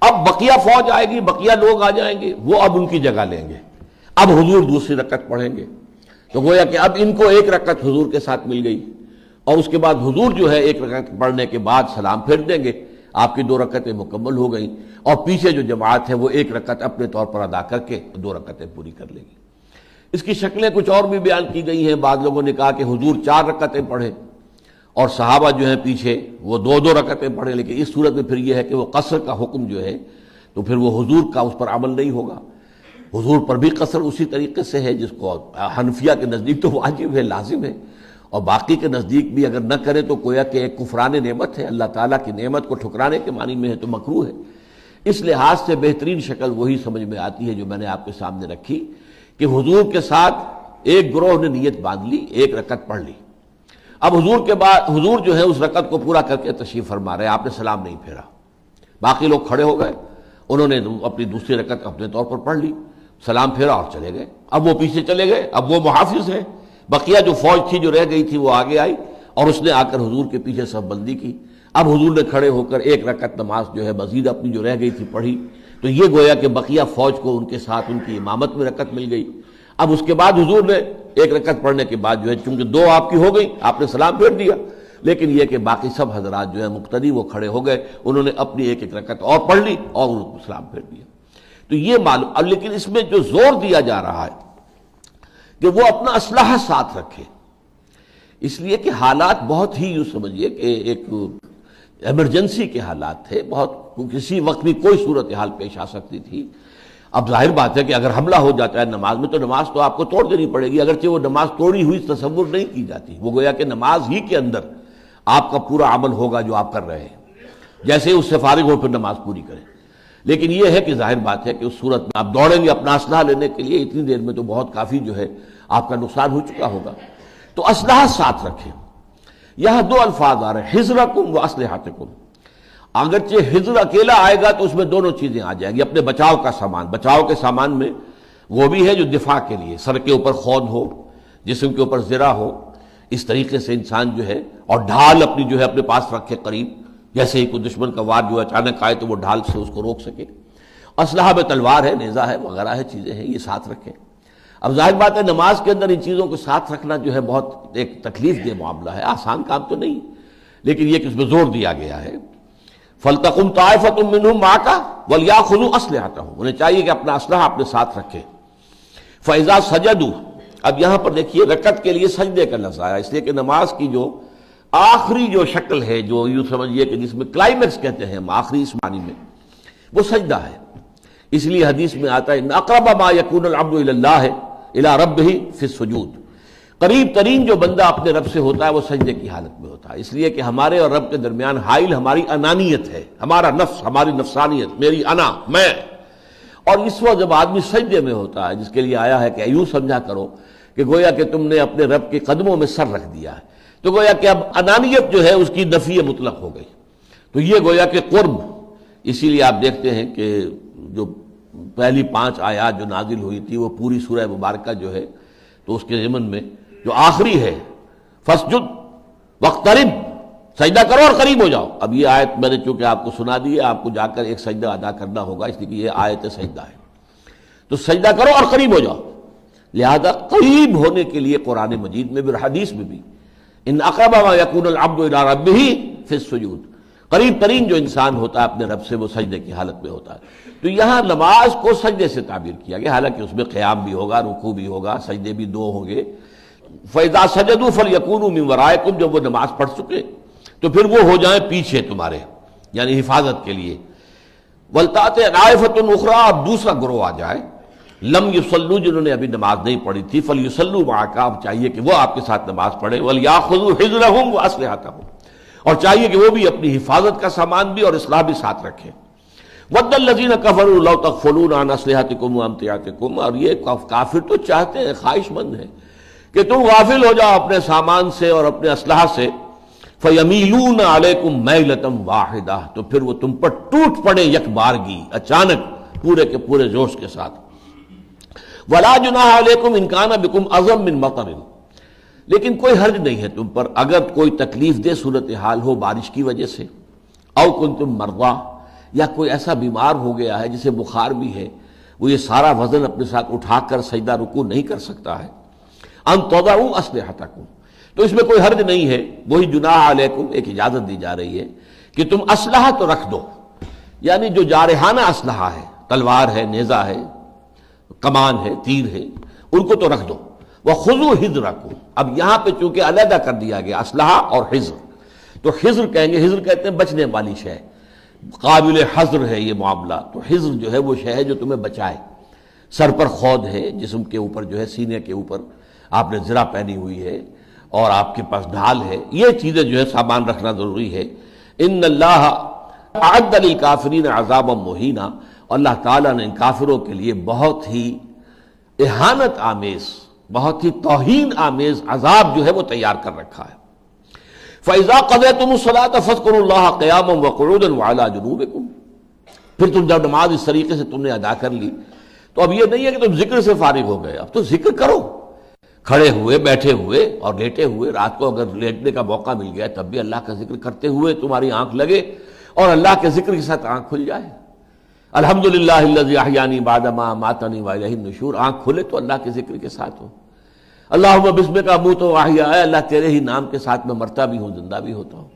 अब बकिया फौज आएगी, बकिया लोग आ जाएँगे, वो अब उनकी जगह लेंगे। अब हुजूर दूसरी रकत पढ़ेंगे। तो गोया कि अब इनको एक रकत हुजूर के साथ मिल गई। और उसके बाद हुजूर जो है एक रकत पढ़ने के बाद सलाम फेर देंगे। आपकी दो रकतें मुकम्मल हो गई। और पीछे जो जमात है वो एक रकत अपने तौर पर अदा करके दो रकतें पूरी कर लेगी। इसकी शक्लें कुछ और भी बयान की गई हैं। बाद लोगों ने कहा कि हुजूर चार रकतें पढ़े। और सहाबा जो है पीछे, वो दो दो रकतें पढ़े, लेकिन इस सूरत में फिर यह है कि वो कसर का हुक्म जो है तो फिर वो हुजूर का उस पर अमल नहीं होगा। हुजूर पर भी कसर उसी तरीके से है जिसको हनफिया के नज़दीक तो वाजिब है, लाजिम है। और बाकी के नज़दीक भी अगर न करें तो कोया कि एक कुफरान नेमत है, अल्लाह ताला की नेमत को ठुकराने के मानी में है तो मकरू है। इस लिहाज से बेहतरीन शक्ल वही समझ में आती है जो मैंने आपके सामने रखी कि हुजूर के साथ एक ग्रोह ने नीयत बाँध ली, एक रकत पढ़ ली। अब हुजूर के बाद, हुजूर जो है उस रकत को पूरा करके तशरीफ़ फरमा रहे आपने सलाम नहीं फेरा। बाकी लोग खड़े हो गए। उन्होंने अपनी दूसरी रकत अपने तौर पर पढ़ ली, सलाम फेरा और चले गए। अब वो पीछे चले गए। अब वो मुहाफिज हैं। बकिया जो फौज थी, जो रह गई थी, वो आगे आई और उसने आकर हुजूर के पीछे सब बंदी की। अब हुजूर ने खड़े होकर एक रकत नमाज़ जो है, मजीद अपनी जो रह गई थी, पढ़ी। तो ये गोया कि बकिया फौज को उनके साथ, उनकी इमामत में रकत मिल गई। अब उसके बाद हुजूर ने एक रकत पढ़ने के बाद जो है, चूँकि दो आपकी हो गई, आपने सलाम फेर दिया। लेकिन यह कि बाकी सब हजरात जो है मुख्तदी वो खड़े हो गए, उन्होंने अपनी एक एक रकत और पढ़ ली और उनको सलाम फेर दिया। तो ये मालूम, अब लेकिन इसमें जो ज़ोर दिया जा रहा है कि वो अपना असलाह साथ रखे। इसलिए कि हालात बहुत ही, यूँ समझिए कि एक एमरजेंसी के हालात थे, बहुत, किसी वक्त भी कोई सूरत हाल पेश आ सकती थी। अब ज़ाहिर बात है कि अगर हमला हो जाता है नमाज़ में तो नमाज़ तो आपको तोड़ देनी पड़ेगी। अगरचे वो नमाज़ तोड़ी हुई तस्वुर नहीं की जाती। वो गोया कि नमाज़ ही के अंदर आपका पूरा अमल होगा जो आप कर रहे हैं। जैसे उससे फारिग हो, फिर नमाज़ पूरी करें। लेकिन यह है कि ज़ाहिर बात है कि उस सूरत में आप दौड़ेंगे अपना असलाह लेने के लिए, इतनी देर में तो बहुत काफ़ी जो है आपका नुकसान हो चुका होगा। तो असलाह साथ रखें। यह दो अल्फाज आ रहे हैं हिजरा कुम व असलहात कुम अगरचे हिजर अकेला आएगा तो उसमें दोनों चीज़ें आ जाएँगी, अपने बचाव का सामान। बचाव के सामान में वो भी है जो दिफा के लिए, सर के ऊपर खौद हो, जिसम के ऊपर ज़रा हो, इस तरीके से इंसान जो है, और ढाल अपनी जो है अपने पास रखे करीब, जैसे ही कोई दुश्मन का वार जो अचानक आए तो वो ढाल से उसको रोक सके। असलाह में तलवार है, नेज़ा है, वगैरह है, चीज़ें हैं, ये साथ रखें। अब ज़ाहिर बात है, नमाज़ के अंदर इन चीज़ों को साथ रखना जो है बहुत एक तकलीफ़ दे मामला है। आसान काम तो नहीं, लेकिन ये किस ज़ोर दिया गया है। फलतकुम तायफतुम मिनहुम माँ का वलिया खुलू असले आता हूँ उन्हें चाहिए कि अपना असलाह अपने साथ रखें। फैजा सजदू, अब यहाँ पर देखिए, रकत के लिए सजदे का लफ्ज आया। इसलिए कि नमाज़ की जो आखिरी जो शक्ल है, जो यूँ समझिए कि जिसमें क्लाइमेक्स कहते हैं हम, आखिरी इस मानी में, वो सजदा है। इसलिए हदीस में आता है अकरबा मा यकून अब्दुल्ला है इला रब ही फिर सजूद। करीब तरीन जो बंदा अपने रब से होता है, वो सजदे की हालत में होता है। इसलिए कि हमारे और रब के दरमियान हाइल हमारी अनानियत है। हमारा नफ्स, हमारी नफसानियत, मेरी अना, मैं। और इस वक्त जब आदमी सजदे में होता है, जिसके लिए आया है कि यूँ समझा करो कि गोया कि तुमने अपने रब के कदमों में सर रख दिया है। तो गोया कि अब अनानियत जो है, उसकी नफी मुतलक हो गई। तो ये गोया कि कुर्ब, इसीलिए आप देखते हैं कि जो पहली पाँच आयात जो नाजिल हुई थी, वो पूरी सूरह मुबारक जो है तो उसके जमन में जो आखिरी है, फसजुद, वक्तरिब, सजदा करो और करीब हो जाओ। अब ये आयत मैंने चूँकि आपको सुना दी है, आपको जाकर एक सजदा अदा करना होगा, इसलिए ये आयत सजदा है। तो सजदा करो और करीब हो जाओ। लिहाजा करीब होने के लिए कुरान मजीद में भी हदीस में भी, इन अकबा यकून अब्द ही फिर सजूद। करीब तरीन जो इंसान होता है, अपने रब से वो सजदे की हालत में होता है। तो यहाँ नमाज़ को सजदे से ताबीर किया गया। हालाँकि उसमें क्याम भी होगा, रुकू भी होगा, सजदे भी दो होंगे। फैजा सजदू फल यकून मिमराय कुम जब वो नमाज़ पढ़ चुके तो फिर वो हो जाए पीछे तुम्हारे, यानी हिफाजत के लिए। वलतात रायफतुल उखरा, अब दूसरा ग्रोह आ जाए। लम युसल्लू, जिन्होंने अभी नमाज़ नहीं पढ़ी थी फल युसल्लू आप चाहिए कि वो आपके साथ नमाज़ पढ़े। वल या खुजू हिजर हूँ असले आता हूँ और चाहिए कि वो भी अपनी हिफाजत का सामान भी और इसलाह भी साथ रखें। वद्दल लजीन कफर तक फलून असलहत कुम अमतियात कुम और ये काफिर तो चाहते हैं, ख्वाहिशमंद है। कि तुम गाफिल हो जाओ अपने सामान से और अपने असलाह से। फयमीलून अलैकुम मैलतम वाहिदा। तो फिर वो तुम पर टूट पड़े यकबारगी, अचानक पूरे के पूरे जोश के साथ। वला जुनाकुम इनकाना बिकुम अजम बिन मतरिन। लेकिन कोई हर्ज नहीं है तुम पर। अगर कोई तकलीफ़ दे सूरत हाल हो बारिश की वजह से, औ कुन तुम मरवा या कोई ऐसा बीमार हो गया है जिसे बुखार भी है, वो ये सारा वज़न अपने साथ उठाकर सजदा रुकू नहीं कर सकता है। अन तोदाऊ असले हतकुम तो इसमें कोई हर्ज नहीं है, वही जुनाह अलैकुम, एक इजाज़त दी जा रही है कि तुम असलाह तो रख दो। यानी जो जारहाना असलाह है, तलवार है, नेजा है, कमान है, तीर है, उनको तो रख दो। वह खुजू हिज्र रखो अब यहाँ पे चूँकि अलहदा कर दिया गया, असलाह और हिज्र तो हिज्र कहेंगे, हिज्र कहते हैं बचने वाली शय। काबिल हजर है ये मामला तो हिज्र जो है वो शय है जो तुम्हें बचाए। सर पर खौद है, जिसम के ऊपर जो है, सीने के ऊपर। आपने जरा पहनी हुई है और आपके पास ढाल है। ये चीज़ें जो है सामान रखना ज़रूरी है। इन अल्लाह आदली काफरीन अजाब मोहिना। अल्लाह ताला ने काफिरों के लिए बहुत ही एहानत आमेज, बहुत ही तोहन आमेज अजाब जो है वो तैयार कर रखा है। फैजा कदे तुम सलात क्याम वाला जुनूब फिर तुम जब नमाज़ इस तरीके से तुमने अदा कर ली तो अब यह नहीं है कि तुम ज़िक्र से फारिग हो गए। अब तो ज़िक्र करो। खड़े हुए, बैठे हुए और लेटे हुए, रात को अगर लेटने का मौका मिल गया तब भी अल्लाह का ज़िक्र करते हुए तुम्हारी आँख लगे और अल्लाह के ज़िक्र के साथ आँख खुल जाए। अल्हम्दुलिल्लाह बादमा मातनी वाशूर आँख खुले तो अल्लाह के ज़िक्र के साथ हो। अल्लाह बिस्म का मुँह तो वाहिया है, अल्लाह तेरे ही नाम के साथ में मरता भी हूँ, ज़िंदा भी होता हूँ।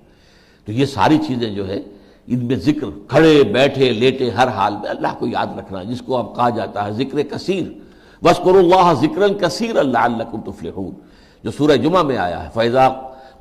तो ये सारी चीज़ें जो है, इनमें ज़िक्र, खड़े, बैठे, लेटे, हर हाल में अल्लाह को याद रखना, जिसको अब कहा जाता है ज़िक्र कसीर वस्कुल्लाह ज़िक्र कसीर तुफलहून। जो सूरह जुमा में आया है, फैज़ा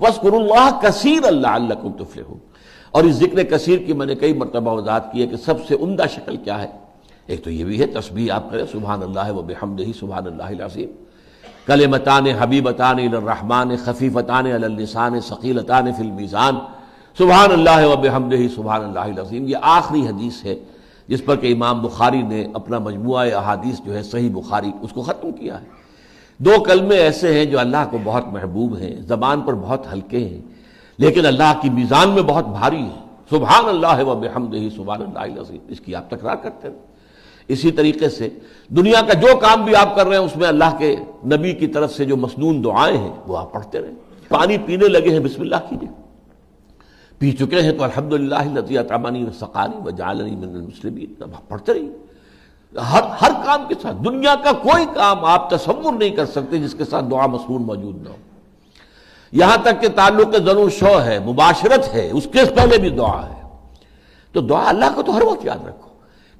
वस्कुल्लाह कसीर अल्लाह तुफलहून। और इस ज़िक्र कसीर की मैंने कई मरतबा वजात की है कि सबसे उमदा शक्ल क्या है? एक तो ये भी है तस्बी आप करें सुबहान अल्लाह व बेहमद ही सुबहान अल्लाजीम कलमतान हबीबतान रहमान खफीफतान अलसान शकीलतान फिलमीज़ान सुबहान अल्लाह व बेहमद ही सुबहान अल्लाजीम ये आखिरी हदीस है जिस पर कि इमाम बुखारी ने अपना मजमू अहादीस जो है, सही बुखारी, उसको ख़त्म किया है। दो कलमे ऐसे हैं जो अल्लाह को बहुत महबूब हैं, जबान पर बहुत हल्के हैं, लेकिन अल्लाह की मीज़ान में बहुत भारी है। सुबहान अल्लाह व बेहमद ही सुबहान इसकी आप तकरार करते हैं। इसी तरीके से दुनिया का जो काम भी आप कर रहे हैं, उसमें अल्लाह के नबी की तरफ़ से जो मसनून दुआएँ हैं, वो आप पढ़ते रहें। पानी पीने लगे हैं, बिस्मिल्लाह कीजिए। पी चुके हैं तो अल्हम्दुलिल्लाह तमानी सकानी व जालनी पढ़ते रहिए। हर हर काम के साथ, दुनिया का कोई काम आप तस्वुर नहीं कर सकते जिसके साथ दुआ मसूर मौजूद ना हो। यहाँ तक के ताल्लुक ज़रूर शो है, मुबाशरत है, उसके पहले भी दुआ है। तो दुआ अल्लाह को तो हर वक्त याद रखो।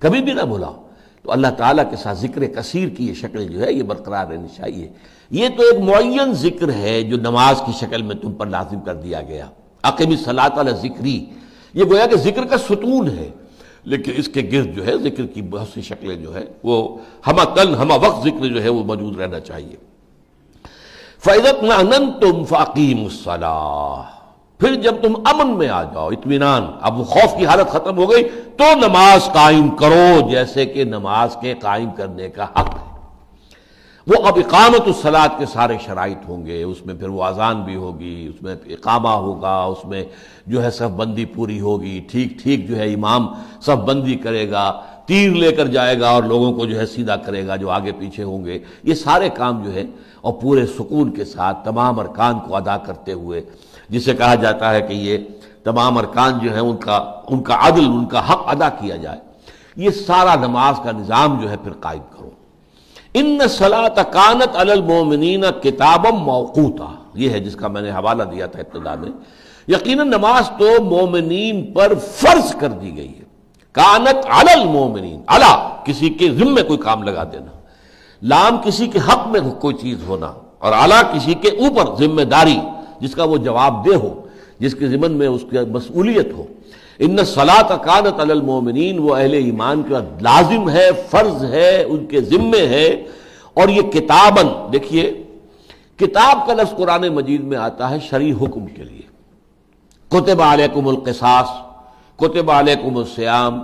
कभी भी ना भुलाओ। तो अल्लाह ताला के साथ ज़िक्र कसीर की ये शक्ल जो है, ये बरकरार रहनी चाहिए। ये तो एक मुन ज़िक्र है जो नमाज़ की शक्ल में तुम पर लाजिम कर दिया गया। अकीमी सलात जिक्री। ये गोया कि ज़िक्र का सुतून है। लेकिन इसके गिर्द जो है, ज़िक्र की बहुत सी शक्लें जो है, वो हमा कल, हमा वक्त ज़िक्र जो है, वो मौजूद रहना चाहिए। फैजत नन तुम फ़ाकीम फिर जब तुम अमन में आ जाओ इतमान अब खौफ की हालत खत्म हो गई तो नमाज़ कायम करो, जैसे कि नमाज़ के कायम करने का हक वो अब इकामत सलाद के सारे शराइ होंगे, उसमें फिर वो अजान भी होगी, उसमें इकामा होगा, उसमें जो है सब बंदी पूरी होगी, ठीक ठीक जो है इमाम सब बंदी करेगा, तीर लेकर जाएगा और लोगों को जो है सीधा करेगा जो आगे पीछे होंगे। ये सारे काम जो है और पूरे सुकून के साथ तमाम अरकान को अदा करते हुए, जिसे कहा जाता है कि ये तमाम अरकान जो है उनका उनका अदल, उनका हक अदा किया जाए। ये सारा नमाज़ का निज़ाम जो है फिर कायम इन सलात कानत अलमोमिन किताबम मौकूता। यह है जिसका मैंने हवाला दिया था इब्तदा में। यकीन नमाज़ तो मोमिन पर फ़र्ज़ कर दी गई है। कानत अलल मोमिन अला, किसी के जिम्मे कोई काम लगा देना। लाम किसी के हक में कोई चीज़ होना, और अला किसी के ऊपर ज़िम्मेदारी, जिसका वो जवाब दे हो, जिसके जिमन में उसकी मसूलियत हो। इन सलात कानत अलमोमिन वो अहले ईमान का लाजिम है, फ़र्ज़ है, उनके जिम्मे है। और ये किताबन, देखिए, किताब का लफ्ज कुरान मजीद में आता है शरी हुक्म के लिए। कुतब आलकुमसास कुतब आलकुमस्याम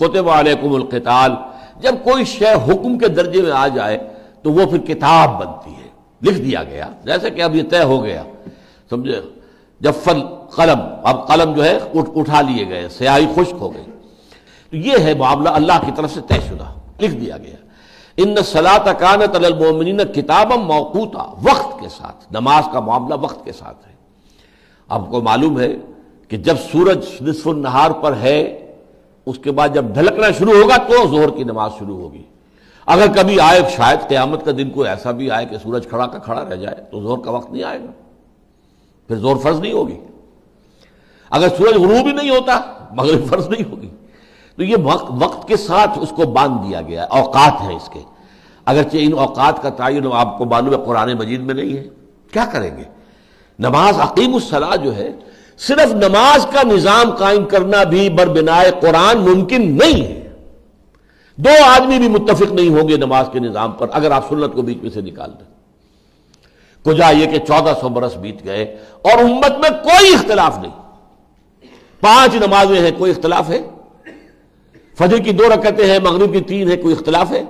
कुतब आलकुमकताल जब कोई शय हुक्म के दर्जे में आ जाए तो वो फिर किताब बनती है। लिख दिया गया। जैसे कि अब ये तय हो गया, समझे? जब फल कलम। अब कलम जो है उठ, उठा लिए गए स्याही खुश्क हो गई। तो ये है मामला अल्लाह की तरफ़ से तयशुदा लिख दिया गया। इन सलात कान तलमोमिन किताबम मौकूता वक्त के साथ नमाज़ का मामला वक्त के साथ है। आपको मालूम है कि जब सूरज नहार पर है उसके बाद जब ढलकना शुरू होगा तो जोहर की नमाज़ शुरू होगी। अगर कभी आए शायद क्यामत का दिन कोई ऐसा भी आए कि सूरज खड़ा का खड़ा रह जाए तो जोहर का वक्त नहीं आएगा। फिर ज़ोर फ़र्ज़ नहीं होगी। अगर सूरज गुरूब ही नहीं होता मगर फ़र्ज़ नहीं होगी। तो ये वक्त वक्त के साथ उसको बाँध दिया गया औकात है इसके। अगरचे इन औकात का तयन आपको मालूम है, कुरान मजीद में नहीं है। क्या करेंगे? नमाज़ अकीम सलाह जो है, सिर्फ़ नमाज़ का निज़ाम कायम करना भी बरबिनाए कुरान मुमकिन नहीं है। दो आदमी भी मुतफिक नहीं होंगे नमाज़ के निज़ाम पर, अगर आप सुन्नत को बीच में से निकाल दें। कुजा ये कि चौदह सौ बरस बीत गए, और उम्मत में कोई इख्तलाफ नहीं। पाँच नमाजें हैं, कोई इख्तलाफ है? फजर की दो रकतें हैं, मगरब की तीन है, कोई इख्तलाफ है?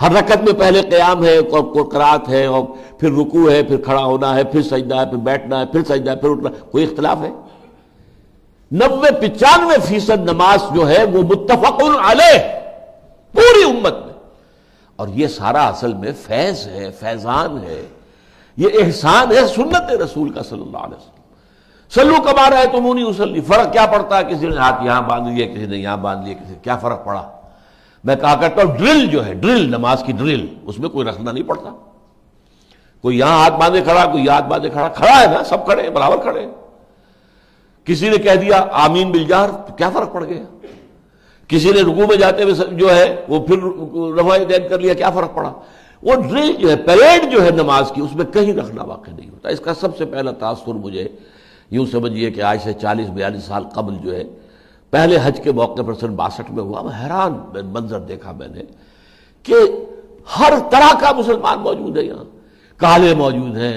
हर रकत में पहले क्याम है, और करात है, और फिर रुकू है, फिर खड़ा होना है, फिर सजदा है, फिर बैठना है, फिर सजदा है, फिर उठना कोई इख्तलाफ है? नब्बे पिचानवे फ़ीसद नमाज़ जो है, वो मुतफकुल अले पूरी उम्मत में। और ये सारा असल में फैज है, फैजान है। ये एहसान है सुन्नत रसूल का सल्लल्लाहु अलैहि वसल्लम। सल्लू कमा रहे तुम उन्हीं उसली फ़र्क क्या पड़ता है? किसी ने हाथ यहाँ बाँध लिए, किसी ने यहाँ बाँध लिए, किसी क्या फ़र्क पड़ा? मैं कहा करता हूँ, ड्रिल जो है, ड्रिल, नमाज़ की ड्रिल, उसमें कोई रखना नहीं पड़ता। कोई यहाँ हाथ बांधे खड़ा, कोई हाथ बांधे खड़ा खड़ा है ना, सब खड़े बराबर खड़े किसी ने कह दिया, आमीन बिलजार तो क्या फ़र्क पड़ गया? किसी ने रुकू में जाते हुए जो है, वो फिर रफा दैन कर लिया, क्या फ़र्क पड़ा? वो ड्रिल जो है, परेड जो है नमाज़ की, उसमें कहीं रखना वाकई नहीं होता। इसका सबसे पहला तासुर मुझे यूँ समझिए कि आज से चालीस बयालीस साल कबल जो है, पहले हज के मौके पर सन बासठ में हुआ हैरान मंजर देखा मैंने कि हर तरह का मुसलमान मौजूद है यहाँ। काले मौजूद हैं,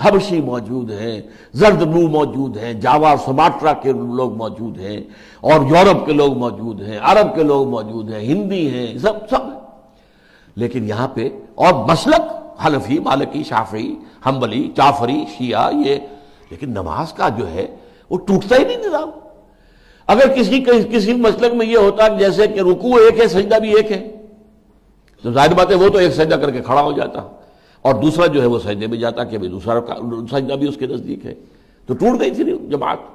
हबशी मौजूद हैं जर्द मुँह मौजूद हैं, जावा सुमाट्रा के लोग मौजूद हैं, और यूरोप के लोग मौजूद हैं, अरब के लोग मौजूद हैं, हिंदी हैं, सब सब लेकिन यहाँ पे और मसलक हलफी मालकी, शाफी, हम्बली, जाफरी, शिया, ये लेकिन नमाज़ का जो है, वो टूटता ही नहीं निज़ाम। अगर किसी किसी मसलक में यह होता कि जैसे कि रुकू एक है, सजदा भी एक है तो ज़ाहिर बात है वो तो एक सजदा करके खड़ा हो जाता। और दूसरा जो है, वो सजदे में जाता कि दूसरा सजदा भी उसके नज़दीक है। तो टूट गई थी जमात।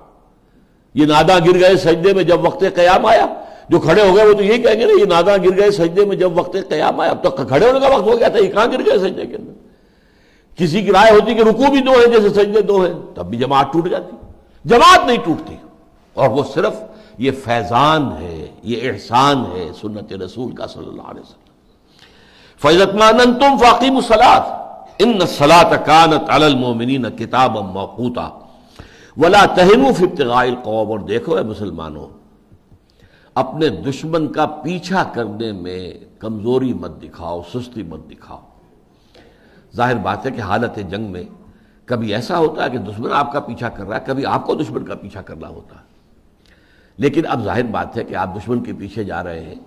ये नादा गिर गए सजदे में जब वक्त कयाम आया। जो खड़े हो गए, वो तो यही कहेंगे ना, ये नादा गिर गए सजदे में जब वक्त कयाम आया। अब तो खड़े होने का वक्त हो गया था, ये कहाँ गिर गए सजदे के अंदर? किसी की राय होती कि रुकू भी दो है जैसे सजदे दो है, तब भी जमात टूट जाती। जमात नहीं टूटती। और वो सिर्फ़ ये फैजान है, ये एहसान है सुन्नत रसूल का सल्लल्लाहु अलैहि वसल्लम। फैजतमान तुम फाकीम सलात। इन सलात कानत अलमोमिन किताब मौकूता। वला तहनु फिफ्तगाइल कौम। और देखो है मुसलमानों, अपने दुश्मन का पीछा करने में कमज़ोरी मत दिखाओ, सुस्ती मत दिखाओ। ज़ाहिर बात है कि हालत जंग में कभी ऐसा होता है कि दुश्मन आपका पीछा कर रहा है, कभी आपको दुश्मन का पीछा करना होता है। लेकिन अब ज़ाहिर बात है कि आप दुश्मन के पीछे जा रहे हैं।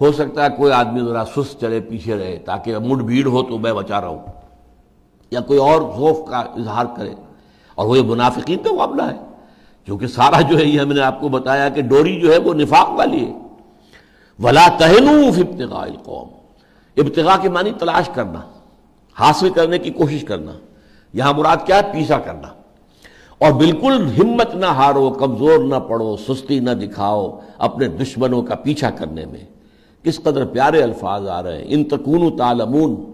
हो सकता है कोई आदमी जरा सुस्त चले, पीछे रहे, ताकि मुठ भीड़ हो तो मैं बचा रहा हूँ या कोई और खौफ का इजहार करे। और वो ये मुनाफिकीन का मामला है, क्योंकि सारा जो है ये हमने आपको बताया कि डोरी जो है वो निफाक वाली है। वला तहनूफ इब्तगा कौम, इब्तगा की मानी तलाश करना। हासिल करने की कोशिश करना। यहाँ मुराद क्या है? पीछा करना। और बिल्कुल हिम्मत ना हारो, कमज़ोर ना पड़ो, सुस्ती ना दिखाओ अपने दुश्मनों का पीछा करने में। किस कदर प्यारे अल्फाज आ रहे हैं। इन तकून तालमून।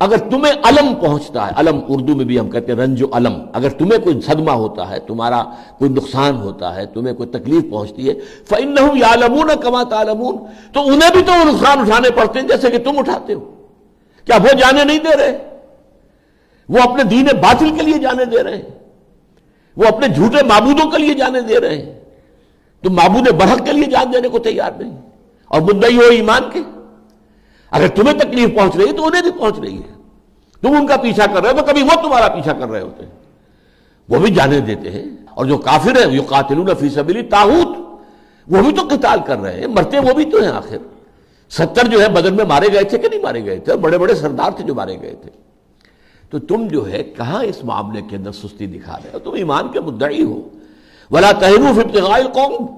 अगर तुम्हें अलम पहुँचता है, अलम उर्दू में भी हम कहते हैं रंजो अलम। अगर तुम्हें कोई सदमा होता है, तुम्हारा कोई नुकसान होता है, तुम्हें कोई तकलीफ़ पहुँचती है फ़िन यालमून कमा तालमून। तो उन्हें भी तो नुकसान उठाने पड़ते हैं, जैसे कि तुम उठाते हो। क्या वो जाने नहीं दे रहे? वो अपने दीन बातिल के लिए जाने दे रहे हैं। वो अपने झूठे माबूदों के लिए जाने दे रहे हैं। तुम माबूद बढ़क के लिए जान देने को तैयार नहीं। और मुद्दई हो ईमान के। अगर तुम्हें तकलीफ़ पहुँच रही है तो उन्हें भी पहुँच रही है। तुम उनका पीछा कर रहे हो तो कभी वो तुम्हारा पीछा कर रहे होते हैं। वो भी जाने देते हैं। और जो काफिर है जो कातिल नफी सबली ताहूत वो भी तो किताल कर रहे हैं। मरते वो भी तो हैं आखिर। सत्तर जो है बदन में मारे गए थे कि नहीं मारे गए थे? और बड़े बड़े सरदार थे जो मारे गए थे। तो तुम जो है, कहाँ इस मामले के अंदर सुस्ती दिखा रहे हो? तुम ईमान के मुद्दई हो। वला तहनूफ इब्तगाइल कौम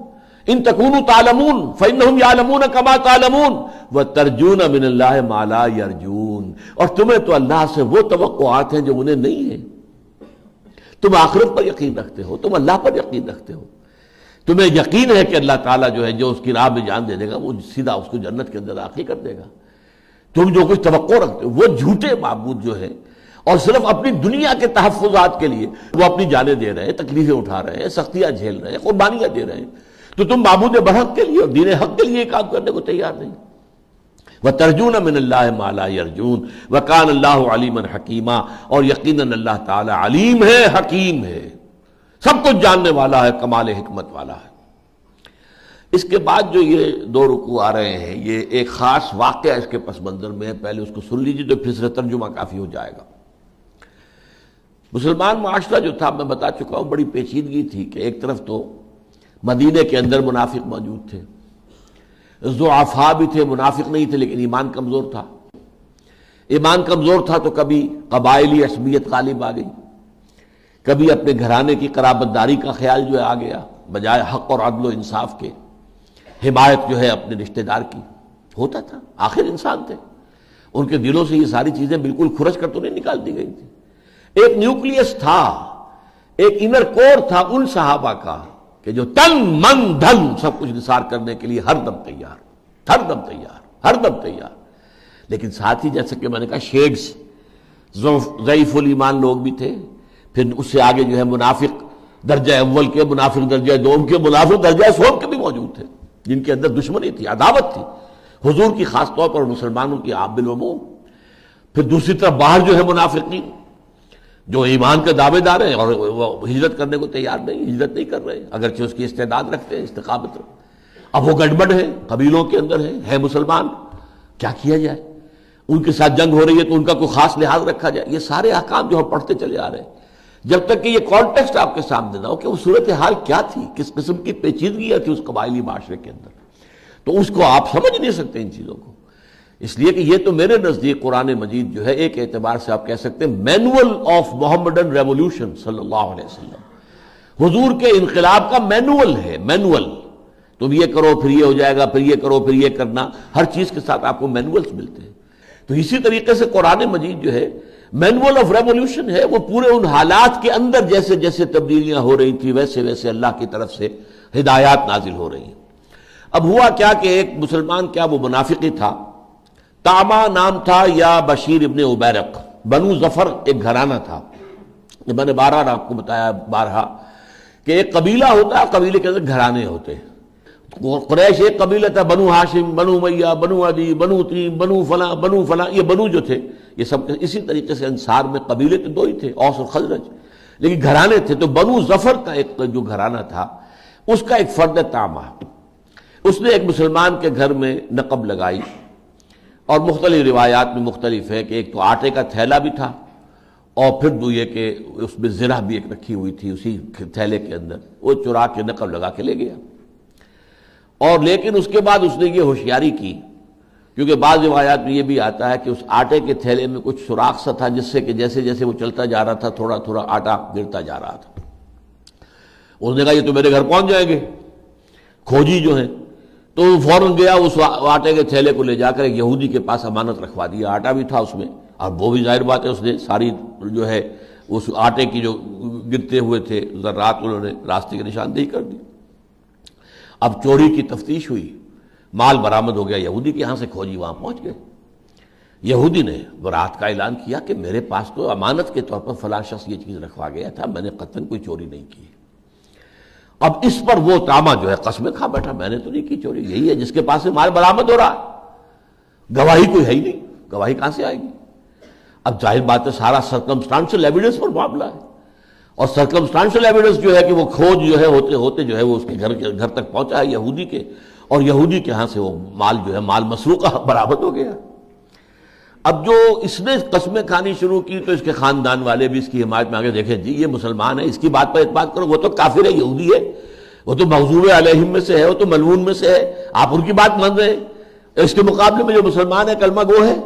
इन तकून तालमून फ़ैन यालमून कमा तालमून। व तरजून मिन माला यरजून। और तुम्हें तो अल्लाह से वो तो हैं जो उन्हें नहीं है। तुम आखिरत पर यकीन रखते हो, तुम अल्लाह पर यकीन रखते हो। तुम्हें यकीन है कि अल्लाह ताला जो है, जो उसकी राह में जान दे देगा, वो सीधा उसको जन्नत के अंदर दाखिल कर देगा। तुम जो कुछ तो रखते हो, वो झूठे महबूद जो है, और सिर्फ़ अपनी दुनिया के तहफात के लिए वो अपनी जाने दे रहे हैं, तकलीफें उठा रहे हैं, सख्तियाँ झेल रहे हैं, कुर्बानियाँ दे रहे हैं। तो तुम बाबूद बहक के लिए और दीन हक के लिए काम करने को तैयार नहीं। वह तर्जुन मिन माला अर्जुन वकान अल्लाह अलीमन हकीमा, और यकीन अल्लाह ताला अलीम है, हकीम है। सब कुछ जानने वाला है, कमाल हमत वाला है। इसके बाद जो ये दो रुकू आ रहे हैं, ये एक खास वाक्य इसके पस मंजर में है, पहले उसको सुन लीजिए तो फिर तर्जुमा काफ़ी हो जाएगा। मुसलमान माशरा जो था, मैं बता चुका हूँ, बड़ी पेचीदगी थी कि एक तरफ़ तो मदीने के अंदर मुनाफिक मौजूद थे जो आफा भी थे, मुनाफिक नहीं थे, लेकिन ईमान कमज़ोर था। ईमान कमज़ोर था तो कभी कबायली असमियत गालिब आ गई। कभी अपने घराने की कराबतदारी का ख्याल जो है आ गया, बजाय हक और अदलो इंसाफ के, हिमायत जो है अपने रिश्तेदार की। होता था, आखिर इंसान थे। उनके दिलों से ये सारी चीज़ें बिल्कुल खुरच कर तो नहीं निकाल दी गई थी। एक न्यूक्लियस था, एक इनर कोर था उन सहाबा का, कि जो तन, मन, धन सब कुछ निसार करने के लिए हर दम तैयार, हर दम तैयार, हर दम तैयार। लेकिन साथ ही जैसे कि मैंने कहा शेड्स जईफुल ईमान लोग भी थे फिर उससे आगे जो है मुनाफिक दर्जा अव्वल के मुनाफिक दर्जा दोम के मुनाफिक दर्जा सोम के भी मौजूद थे जिनके अंदर दुश्मनी थी अदावत थी। हुजूर की खासतौर पर मुसलमानों की आबिल फिर दूसरी तरफ़ बाहर जो है मुनाफिकी जो ईमान के दावेदार हैं और वो हिजरत करने को तैयार नहीं हिजरत नहीं कर रहे अगरचे उसकी इस्तेदाद रखते हैं इस्तकाबत अब वो गड़बड़ है कबीलों के अंदर है, है मुसलमान। क्या किया जाए? उनके साथ जंग हो रही है तो उनका कोई खास लिहाज रखा जाए? ये सारे अहकाम जो हम पढ़ते चले आ रहे हैं। जब तक कि ये कॉन्टेक्स्ट आपके सामने ना हो कि वो सूरत हाल क्या थी, किस किस्म की पेचीदगियाँ थी उस कबायली माशरे के अंदर। तो उसको आप समझ नहीं सकते इन चीज़ों को। इसलिए कि ये तो मेरे नज़दीक कुरान मजीद जो है, एक एतबार से आप कह सकते हैं, मैनुअल ऑफ़ मोहम्मदन रेवोल्यूशन सल्लल्लाहु अलैहि वसल्लम। हुजूर के इनकलाब का मैनुअल है, मैनुअल। तुम ये करो, फिर ये हो जाएगा, फिर ये करो, फिर ये करना। हर चीज़ के साथ आपको मैनुअल्स मिलते हैं। तो इसी तरीके से कुरान मजीद जो है मैनुअल ऑफ़ रेवोल्यूशन है, वो पूरे उन हालात के अंदर जैसे जैसे तब्दीलियाँ हो रही थी, वैसे वैसे अल्लाह की तरफ़ से हिदायत नाजिल हो रही हैं। अब हुआ क्या कि एक मुसलमान, क्या वो मुनाफिकी था? तामा नाम था या बशीर इबन उबैरक। बनु ज़फ़र एक घराना था। मैंने बारह आपको बताया, बारह, कि एक कबीला होता है, कबीले के अंदर घराने होते हैं। कुरैश एक कबीला था, बनु हाशिम, बनु मैया बनु अदी, बनु तीम बनु फला बनु फला, ये बनु जो थे। ये सब इसी तरीके से अंसार में कबीले तो दो ही थे, औस और खजरज। लेकिन घराने थे तो बनु ज़फ़र का एक जो घराना था, उसका एक फर्द तामा। उसने एक मुसलमान के घर में नकब लगाई, और मुख्तलिफ़ रिवायात में मुख्तलिफ़ है कि एक तो आटे का थैला भी था, और फिर दो ये कि उसमें ज़रा भी एक रखी हुई थी उसी थैले के अंदर। वो चुरा के नकब लगा के ले गया। और लेकिन उसके बाद उसने ये होशियारी की क्योंकि बाद रिवायात में ये भी आता है कि उस आटे के थैले में कुछ सुराख सा था, जिससे कि जैसे जैसे वो चलता जा रहा था, थोड़ा थोड़ा आटा गिरता जा रहा था। उसने कहा, ये तो मेरे घर पहुँच जाएँगे। खोजी जो है। तो फ़ौरन गया, उस आटे के थैले को ले जाकर एक यहूदी के पास अमानत रखवा दिया। आटा भी था उसमें। और वो भी ज़ाहिर बात है, उसने सारी जो है, उस आटे की जो गिरते हुए थे रात उन्होंने रास्ते की निशानदेही कर दी अब चोरी की तफ्तीश हुई। माल बरामद हो गया, यहूदी के यहाँ से खोजी, वहाँ पहुँच गए। यहूदी ने रात का ऐलान किया कि मेरे पास तो अमानत के तौर पर फला शख्स ये चीज़ रखवा गया था, मैंने कतन कोई चोरी नहीं की। अब इस पर वो तामा जो है, कस्में खा बैठा, मैंने तो नहीं की चोरी, यही है जिसके पास से माल बरामद हो रहा गवाही कोई है ही नहीं, गवाही कहाँ से आएगी? अब ज़ाहिर बात है, सारा सर्कमस्टांशियल एविडेंस पर मामला है। और सर्कमस्टांशियल एविडेंस जो है कि वो खोज जो है होते होते जो है वो उसके घर के, घर तक पहुँचा है यहूदी के। और यहूदी के यहाँ से वो माल जो है माल मसरू का बराबर हो गया। अब जो इसने कस्में खानी शुरू की तो इसके खानदान वाले भी इसकी हिमायत में आगे देखें जी ये मुसलमान है इसकी बात पर एतबार करो वो तो काफिर है यहूदी है। वो तो मजूब अलहिम में से है वो तो मलवून में से है। आप उनकी बात मान रहे हैं। इसके मुकाबले में जो मुसलमान है कलमा गो है।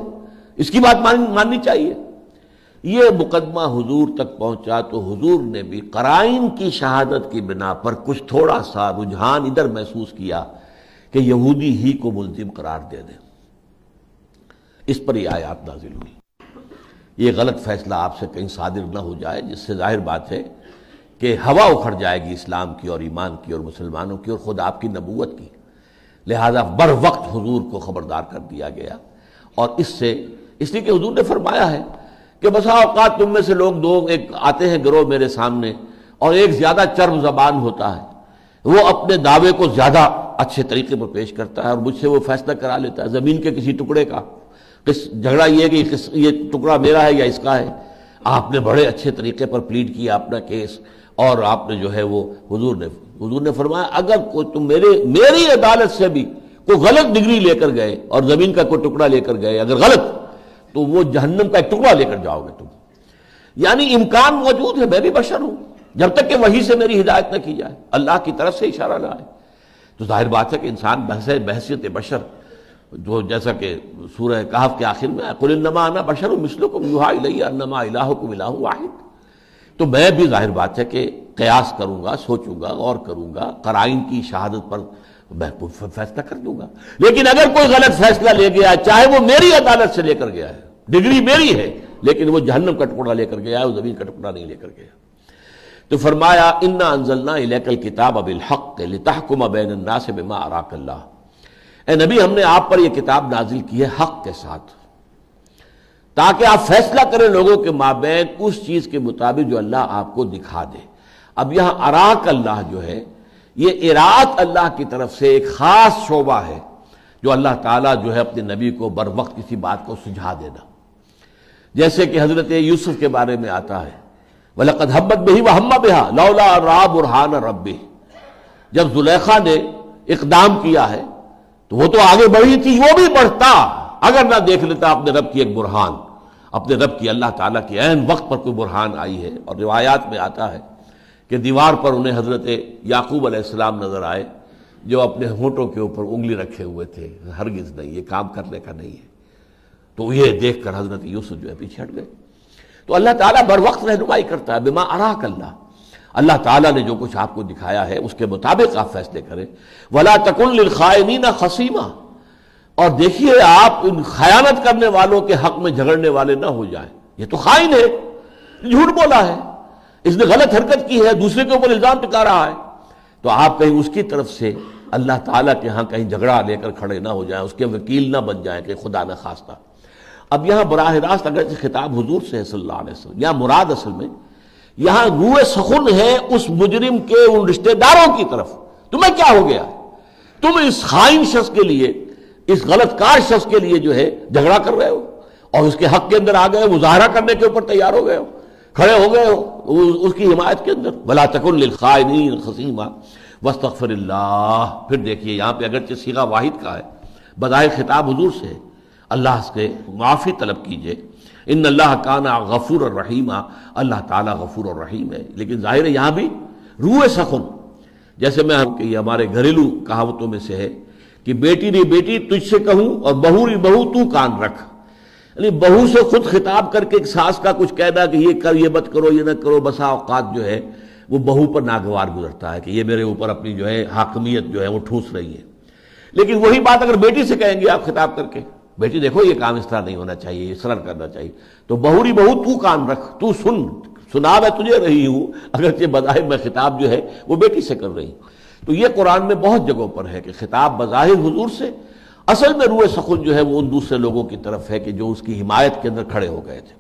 इसकी बात मान, माननी चाहिए। ये मुकदमा हुजूर तक पहुँचा तो हुजूर ने भी कराइन की शहादत की बिना पर कुछ थोड़ा सा रुझान इधर महसूस किया। कि यहूदी ही को मुलजिम करार दे दें। इस पर यह आयात नाजिल हुई। ये गलत फैसला आपसे कहीं सादिर ना हो जाए, जिससे ज़ाहिर बात है कि हवा उखड़ जाएगी इस्लाम की और ईमान की और मुसलमानों की और खुद आपकी नबूत की। लिहाजा बर वक्त हजूर को खबरदार कर दिया गया। और इससे, इसलिए कि हजूर ने फरमाया है कि बसा अवकात तुम में से लोग दो, एक आते हैं गिरोह मेरे सामने और एक ज़्यादा चर्म जबान होता है। वो अपने दावे को ज़्यादा अच्छे तरीके पर पेश करता है और मुझसे वो फैसला करा लेता है, ज़मीन के किसी टुकड़े का। किस, झगड़ा ये कि किस, ये टुकड़ा मेरा है या इसका है? आपने बड़े अच्छे तरीके पर प्लीड किया अपना केस और आपने जो है वो हुजूर ने हुजूर ने फरमाया, अगर कोई तुम मेरे, मेरी अदालत से भी कोई गलत डिग्री लेकर गए और ज़मीन का कोई टुकड़ा लेकर गए, अगर गलत तो वो जहन्नम का एक टुकड़ा लेकर जाओगे तुम। यानी इम्कान मौजूद है, मैं भी बशर हूँ, जब तक कि वही से मेरी हिदायत न की जाए। अल्लाह की तरफ़ से इशारा ना आए। तो ज़ाहिर बात है कि इंसान बहस बहसीत बशर। जो जैसा कि सूरह कहफ के आखिर में कुलनमा आना बशर मिसलों को युहा इनमा इलाह को मिला वाहिद। तो मैं भी ज़ाहिर बात है कि कयास करूँगा, सोचूँगा और करूँगा, कराइन की शहादत पर मैं फैसला कर दूँगा। लेकिन अगर कोई गलत फैसला ले गया चाहे वो मेरी अदालत से लेकर गया है, डिग्री मेरी है, लेकिन वो जहन्नम का टुकड़ा लेकर गया है, वो ज़मीन का टुकड़ा नहीं लेकर गया। तो फरमाया, इन्ना अनजलना इलेकल किताब अबिल हक लिताहकुम बैन से बिमा अराकल्ला ए नबी, हमने आप पर यह किताब नाजिल की है हक के साथ। ताकि आप फैसला करें लोगों के माबेन उस चीज़ के मुताबिक जो अल्लाह आपको दिखा दे। अब यहाँ अराक अल्लाह जो है, ये इरात अल्लाह की तरफ़ से एक खास शोबा है, जो अल्लाह ताला जो है अपने नबी को बर वक्त किसी बात को सुझा देना। जैसे कि हज़रत यूसुफ के बारे में आता है वलकद हब्बत बही व हम्मा बेहा, लौला रा बुरहान रबी जब जुलेखा ने इकदाम किया है तो वो तो आगे बढ़ी थी, वो भी बढ़ता। अगर ना देख लेता अपने रब की एक बुरहान, अपने रब की अल्लाह ताला की एन वक्त पर कोई बुरहान आई है। और रिवायात में आता है कि दीवार पर उन्हें हज़रत याकूब अलैहिस्सलाम नज़र आए, जो अपने होठों के ऊपर उंगली रखे हुए थे। हरगिज नहीं, ये काम करने का नहीं है। तो ये देखकर हज़रत यूसुफ जो है, पीछे हट गए। तो अल्लाह ताला बर वक्त रहनुमाई करता है, बिमा अराक अल्लाह। अल्लाह ताला ने जो कुछ आपको दिखाया है, उसके मुताबिक आप फैसले करें। वला तकुल खायनीना खसीमा। और देखिए आप इन खयानत करने वालों के हक में झगड़ने वाले ना हो जाए। ये तो खाइन है, झूठ बोला है। इसने गलत हरकत की है, दूसरे के ऊपर इल्ज़ाम टिका रहा है। तो आप कहीं उसकी तरफ़ से अल्लाह ताला के यहाँ कहीं झगड़ा लेकर खड़े ना हो जाए, उसके वकील ना बन जाए कि खुदा न खास्ता। अब यहाँ बराह रास्त अगर खिताब हजूर से सल्लल्लाहु वसल्लम, या मुराद असल में, यहाँ रूए सखुन है उस मुजरिम के उन रिश्तेदारों की तरफ़। तुम्हें क्या हो गया? तुम इस खाइन शख्स के लिए, इस गलतकार शख्स के लिए जो है झगड़ा कर रहे हो, और उसके हक के अंदर आ गए मुजाहरा करने के ऊपर तैयार हो गए हो, खड़े हो गए हो उसकी हिमायत के अंदर। भला तकुन खाइन खसीमा वस्तफर फिर देखिए, यहाँ पे अगरचे सीगा वाहिद का है, बदाय खिताब हजूर से अल्लाह से माफ़ी तलब कीजिए। इन अल्लाह काना गफूर और रहीमा। अल्लाह ताला गफूर और रहीम है। लेकिन ज़ाहिर है यहाँ भी रूए सखुन। जैसे मैं कि हमारे घरेलू कहावतों में से है कि बेटी रे बेटी, तुझसे कहूँ और बहू री बहू तू कान रख। यानी बहू से खुद खिताब करके एक सास का कुछ कहना कि ये कर, ये मत करो, ये ना करो, बसा औकात जो है, वो बहू पर नागवार गुजरता है कि ये मेरे ऊपर अपनी जो है, हाकमियत जो है, वो ठूस रही है। लेकिन वही बात अगर बेटी से कहेंगे आप खिताब करके बेटी, देखो ये काम इस तरह नहीं होना चाहिए इस तरह करना चाहिए। तो बहुरी बहू, तू कान रख, तू सुन, सुना मैं तुझे रही हूँ। अगर ये बजाहिर मैं खिताब जो है, वो बेटी से कर रही। हूँ तो ये कुरान में बहुत जगहों पर है कि खिताब बजाहिर हजूर से, असल में रूए सकुन जो है वो उन दूसरे लोगों की तरफ़ है कि जो उसकी हिमायत के अंदर खड़े हो गए थे।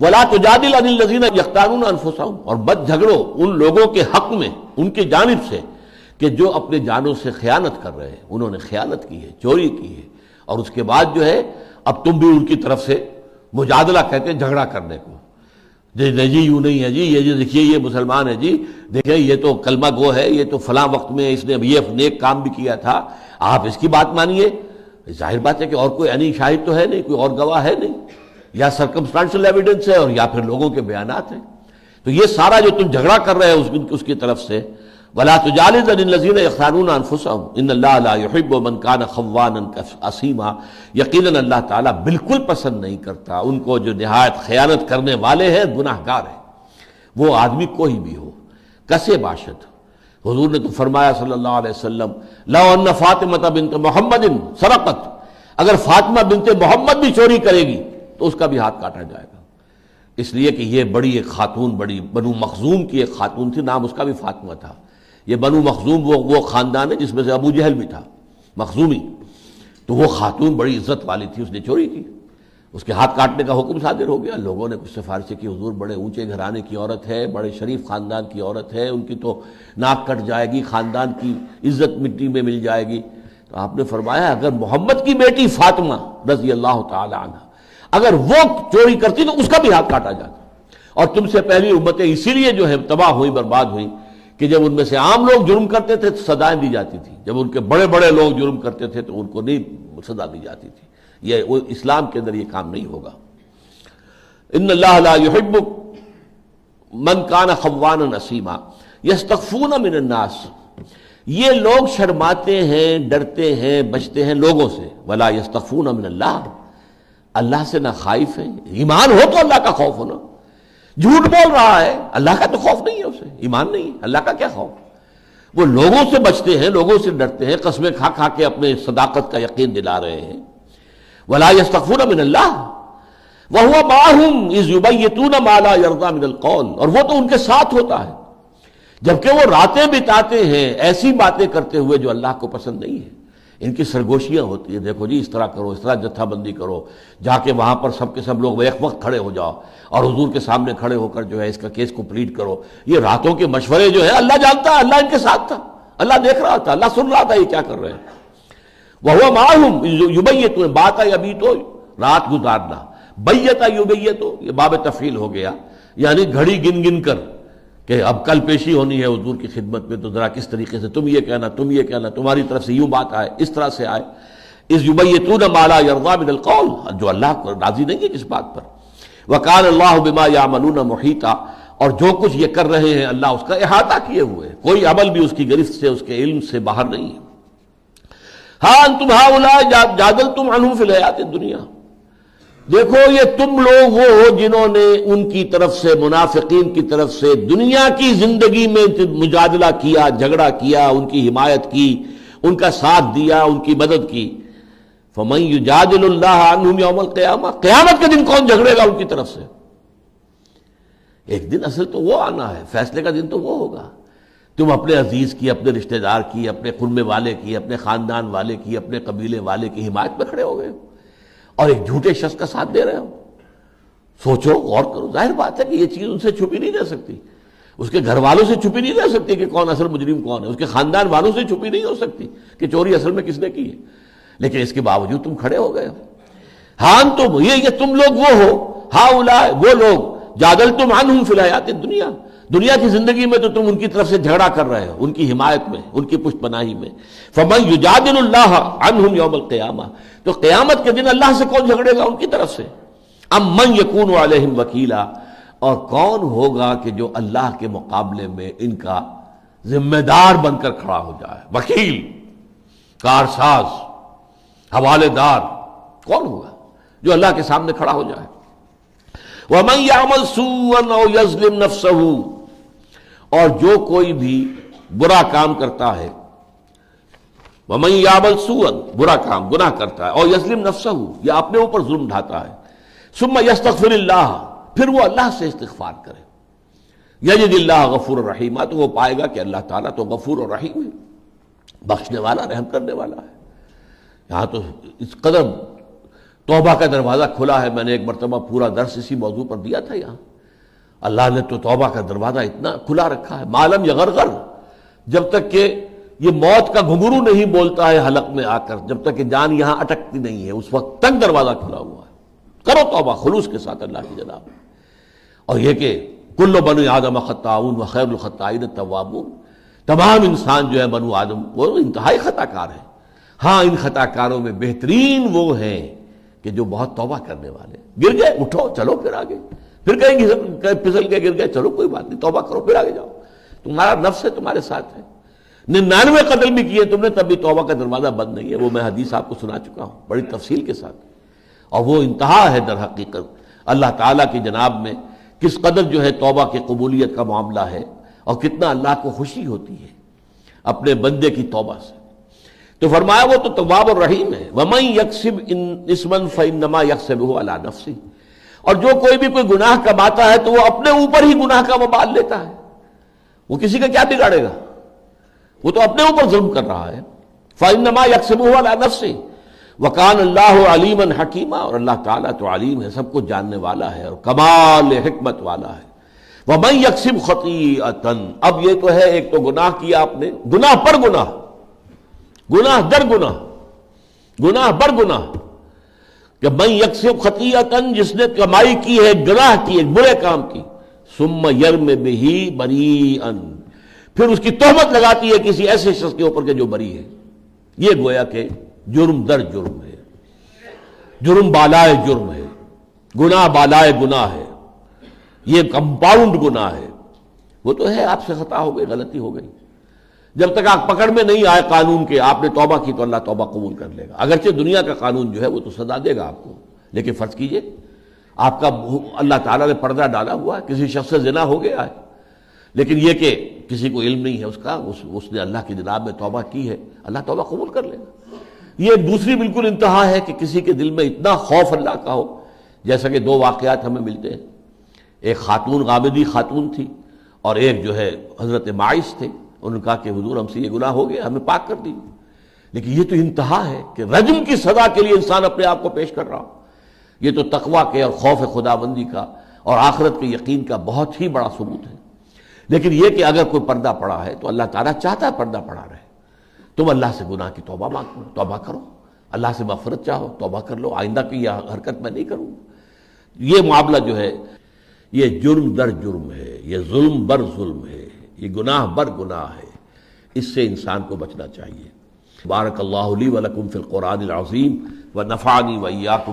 वला तो जादिल अनिल यख्तारून अनफुसाऊं और बद झगड़ो उन लोगों के हक में, उनकी जानब से, कि जो अपने जानों से खयानत कर रहे हैं। उन्होंने खयानत की है, चोरी की है। और उसके बाद जो है अब तुम भी उनकी तरफ़ से मुजादला कहते हैं झगड़ा करने को। जी नहीं जी यूँ नहीं है जी ये जी देखिए ये मुसलमान है जी। देखिए ये तो कलमा गो है ये तो फला वक्त में इसने ये नेक काम भी किया था। आप इसकी बात मानिए। ज़ाहिर बात है कि और कोई अनी शाहिद तो है नहीं कोई और गवाह है नहीं। या सरकमस्टांशल एविडेंस है और या फिर लोगों के बयान हैं। तो ये सारा जो तुम झगड़ा कर रहे हो उस, उसकी तरफ़ से वला तुजालिजीन असीमा। यकीन अल्लाह ताला बिल्कुल पसंद नहीं करता। उनको जो नहायत ख़यानत करने वाले हैं, गुनाहगार है। वो आदमी कोई भी हो। कसे बाशत? हजूर ने तो फरमाया सल्लल्लाहु अलैहि वसल्लम, लो फातिमा बिनत मोहम्मद सरकत। अगर फातिमा बिनते मोहम्मद भी चोरी करेगी तो उसका भी हाथ काटा जाएगा। इसलिए कि यह बड़ी एक खातून, बड़ी बनु मखजूम की एक खातून थी, नाम उसका भी फातिमा था। ये बनु मखजूम वो वो खानदान है जिसमें से अबू जहल भी था, मखजूमी। तो वो खातून बड़ी इज़्ज़त वाली थी, उसने चोरी की। उसके हाथ काटने का हुक्म सादिर हो गया। लोगों ने कुछ सिफारिशें की, हजूर, बड़े ऊँचे घराने की औरत है, बड़े शरीफ खानदान की औरत है, उनकी तो नाक कट जाएगी, खानदान की इज़्ज़त मिट्टी में मिल जाएगी। तो आपने फरमाया, अगर मोहम्मद की बेटी फातिमा रज़ी अल्लाह तला अगर वो चोरी करती तो उसका भी हाथ काटा जाता। और तुमसे पहली उम्मतें इसीलिए जो है, तबाह हुई, बर्बाद हुई कि जब उनमें से आम लोग जुर्म करते थे तो सदाएँ दी जाती थी। जब उनके बड़े बड़े लोग जुर्म करते थे तो उनको नहीं सजा दी जाती थी। ये वो इस्लाम के अंदर ये काम नहीं होगा। इन अल्लाहब मन कान खवान नसीमा यस्तफून मिनन्नास ये लोग शर्माते हैं, डरते हैं, बचते हैं लोगों से। वला यस्तफून अल्लाह अल्लाह से ना खाइफ है। ईमान हो तो अल्लाह का खौफ होना। झूठ बोल रहा है। अल्लाह का तो खौफ नहीं है उसे, ईमान नहीं है। अल्लाह का क्या खौफ? वो लोगों से बचते हैं, लोगों से डरते हैं, कस्में खा खा के अपने सदाकत का यकीन दिला रहे हैं। वला यस्तफून मिन अल्लाह वह हुआ माहूम इस युबैतून माला यरदा मिनल कौल। और वो तो उनके साथ होता है। जबकि वो रातें बिताते हैं, ऐसी बातें करते हुए जो अल्लाह को पसंद नहीं है। इनकी सरगोशियाँ होती है। देखो जी, इस तरह करो, इस तरह जत्थाबंदी करो। जाके वहाँ पर सबके सब लोग एक वक्त खड़े हो जाओ और हजूर के सामने खड़े होकर जो है इसका केस को प्लीट करो। ये रातों के मशवरे जो है, अल्लाह जानता है, अल्लाह इनके साथ था। अल्लाह देख रहा था, अल्लाह सुन रहा था ये क्या कर रहे हैं। वह हुआ मालूम युबैय तुम्हें बात आई अभी तो रात गुजारना। बैयता युबैय तो ये बाब तफील हो गया। यानी घड़ी गिन गिन कर। कि अब कल पेशी होनी है हजूर की खिदमत में तो ज़रा किस तरीके से तुम ये कहना, तुम ये कहना, तुम्हारी तरफ़ से यूँ बात आए, इस तरह से आए। इस युबैतून माला यरदा बिन कौल, जो अल्लाह को राज़ी नहीं है किस बात पर। वकाल अल्लाह बिमा या यामलून मुहीता, और जो कुछ ये कर रहे हैं, अल्लाह उसका अहाता किए हुए कोई अमल भी उसकी गिरफ्त से, उसके इल्म से बाहर नहीं है। हाँ तुम हा जादल तुम अनू फिलयात दुनिया। देखो, ये तुम लोग वो हो जिन्होंने उनकी तरफ़ से, मुनाफिकीन की तरफ़ से दुनिया की ज़िंदगी में मुजादला किया, झगड़ा किया, उनकी हिमायत की, उनका साथ दिया, उनकी मदद की। फमई युजादिल्लाहम क़यामा क़यामत। के दिन कौन झगड़ेगा उनकी तरफ़ से? एक दिन असल तो वो आना है, फैसले का दिन तो वो होगा। तुम अपने अज़ीज़ की, अपने रिश्तेदार की, अपने खुनमे वाले की, अपने खानदान वाले की, अपने कबीले वाले की हिमायत में खड़े हो गए। और एक झूठे शख्स का साथ दे रहे हो। सोचो गौर करो। ज़ाहिर बात है कि ये चीज़ उनसे छुपी नहीं रह सकती। उसके घर वालों से छुपी नहीं रह सकती कि कौन असल मुजरिम कौन है। उसके खानदान वालों से छुपी नहीं हो सकती कि चोरी असल में किसने की है। लेकिन इसके बावजूद तुम खड़े हो गए हो। हाँ तुम ये, ये तुम लोग वो हो। हा उला वो लोग जादल तुम अन हूँ फिलहायात दुनिया। दुनिया की ज़िंदगी में तो तुम उनकी तरफ़ से झगड़ा कर रहे हो, उनकी हिमायत में, उनकी पुष्पनाही में। फमन युजादिल्लाह तो क़यामत के दिन अल्लाह से कौन झगड़ेगा उनकी तरफ़ से? अब मन यकून वालहिम वकीला। और कौन होगा कि जो अल्लाह के मुकाबले में इनका जिम्मेदार बनकर खड़ा हो जाए? वकील, कारसाज, हवालेदार, कौन होगा जो अल्लाह के सामने खड़ा हो जाए? वह यामल सून और यजलिम नफसहू। और जो कोई भी बुरा काम करता है वह यामल सून बुरा काम, गुनाह करता है, और यजलिम नफसहू, या अपने ऊपर जुल्म ढाता है। सुम्मा यस्तफिर फिर वो अल्लाह से इस्तफार करे। यजिल्ला गफूर रहीमा तो वो पाएगा कि अल्लाह ताला तो गफूर और रहीम है, बख्शने वाला, रहम करने वाला है। यहाँ तो इस कदम, तोबा का दरवाज़ा खुला है, मैंने एक मरतबा पूरा दर्श इसी मौजू पर दिया था यहाँ। अल्लाह ने तो तोबा का दरवाज़ा इतना खुला रखा है। मालम यगरगर। जब तक कि ये मौत का घुंगरू नहीं बोलता है हलक में आकर, जब तक कि जान यहाँ अटकती नहीं है, उस वक्त तक दरवाज़ा खुला हुआ है। करो तोबा, खुलूस के साथ अल्लाह की जनाब। और यह कि कुल्लो बनु आदम ख़त्ताउन व खैर ख़त्ताइन तवाबून। तमाम इंसान जो है बनु आदम, वो इंतहाई खताकार है। हाँ इन खताकारों में बेहतरीन वो हैं कि जो बहुत तौबा करने वाले गिर गए, उठो, चलो फिर आगे। फिर कहीं, फिसल के गिर गए, चलो कोई बात नहीं, तौबा करो, फिर आगे जाओ। तुम्हारा नफ्स है, तुम्हारे साथ है। निन्यानवे कदल भी किए तुमने तभी तौबा का दरवाज़ा बंद नहीं है, वो मैं हदीस आपको सुना चुका हूँ, बड़ी तफसील के साथ। और वो इंतहा है दर हकीकत। अल्लाह ताला की जनाब में किस कदर जो है तौबा की कबूलियत का मामला है, और कितना अल्लाह को खुशी होती है अपने बंदे की तौबा से। तो फरमाया, वो तो तवाब और रहीम है। वमई यकसिब इन, इसमन फ़ैन नमा यकसिब अला नफसी। और जो कोई भी कोई गुनाह कमाता है तो वो अपने ऊपर ही गुनाह का वबाल लेता है। वो किसी का क्या बिगाड़ेगा? वो तो अपने ऊपर जुल्म कर रहा है। फ़ैन नमा यकसिब अला नफसी। वकान अल्लाह अलीमन हकीमा। और अल्लाह ताला तो अलीम है, सब कुछ जानने वाला है और कमाल हमत वाला है। वह मई यकसिब खती अब ये तो है, एक तो गुनाह किया आपने। गुनाह पर गुनाह। गुनाह दर गुनाह। गुनाह बर गुनाह। कि मैं यकसिब खतियतन, जिसने कमाई की है, गुनाह की एक बुरे काम की। सुम यर्म बिही बरी अन फिर उसकी तोहमत लगाती है किसी ऐसे शख्स के ऊपर के जो बरी है। ये गोया के जुर्म दर जुर्म है। जुर्म बालाए जुर्म है। गुनाह बालाए गुनाह है। ये कंपाउंड गुनाह है। वो तो है, आपसे खता हो गई, गलती हो गई। जब तक आप पकड़ में नहीं आए कानून के आपने तौबा की तो अल्लाह तौबा कबूल कर लेगा। अगरचे दुनिया का कानून जो है वो तो सजा देगा आपको। लेकिन फ़र्ज़ कीजिए आपका अल्लाह ताला ने पर्दा डाला हुआ है किसी शख्स से जिना हो गया है। लेकिन यह कि किसी को इल्म नहीं है उसका उस, उसने अल्लाह की जनाब में तोबा की है अल्लाह तौबा कबूल कर लेगा। ये दूसरी बिल्कुल इंतहा है कि किसी के दिल में इतना खौफ अल्लाह का हो जैसा कि दो वाकयात हमें मिलते हैं। एक खातून गामिदी खातून थी और एक जो है हज़रत माइश थे। उन्होंने कहा कि हजूर, हमसे ये गुनाह हो गया हमें पाक कर दी। लेकिन ये तो इंतहा है कि रजम की सजा के लिए इंसान अपने आप को पेश कर रहा हो। ये तो तकवा के और खौफ खुदाबंदी का और आखरत के यकीन का बहुत ही बड़ा सबूत है। लेकिन यह कि अगर कोई पर्दा पड़ा है तो अल्लाह ताला चाहता है पर्दा पड़ा रहे। तुम अल्लाह से गुनाह की तोबा मांग, तोबा करो। अल्लाह से मफरत चाहो, तोबा कर लो। आइंदा की यह हरकत मैं नहीं करूँ। ये मामला जो है, ये जुर्म दर जुर्म है, ये जुल्म बर जुल्म है। ये गुनाह बर गुनाह है। इससे इंसान को बचना चाहिए। बारक अल्लाह वलकुम फ़िल क़ुरान अज़ीम व नफ़ानी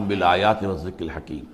बिल आयात व ज़िक्र हकीम।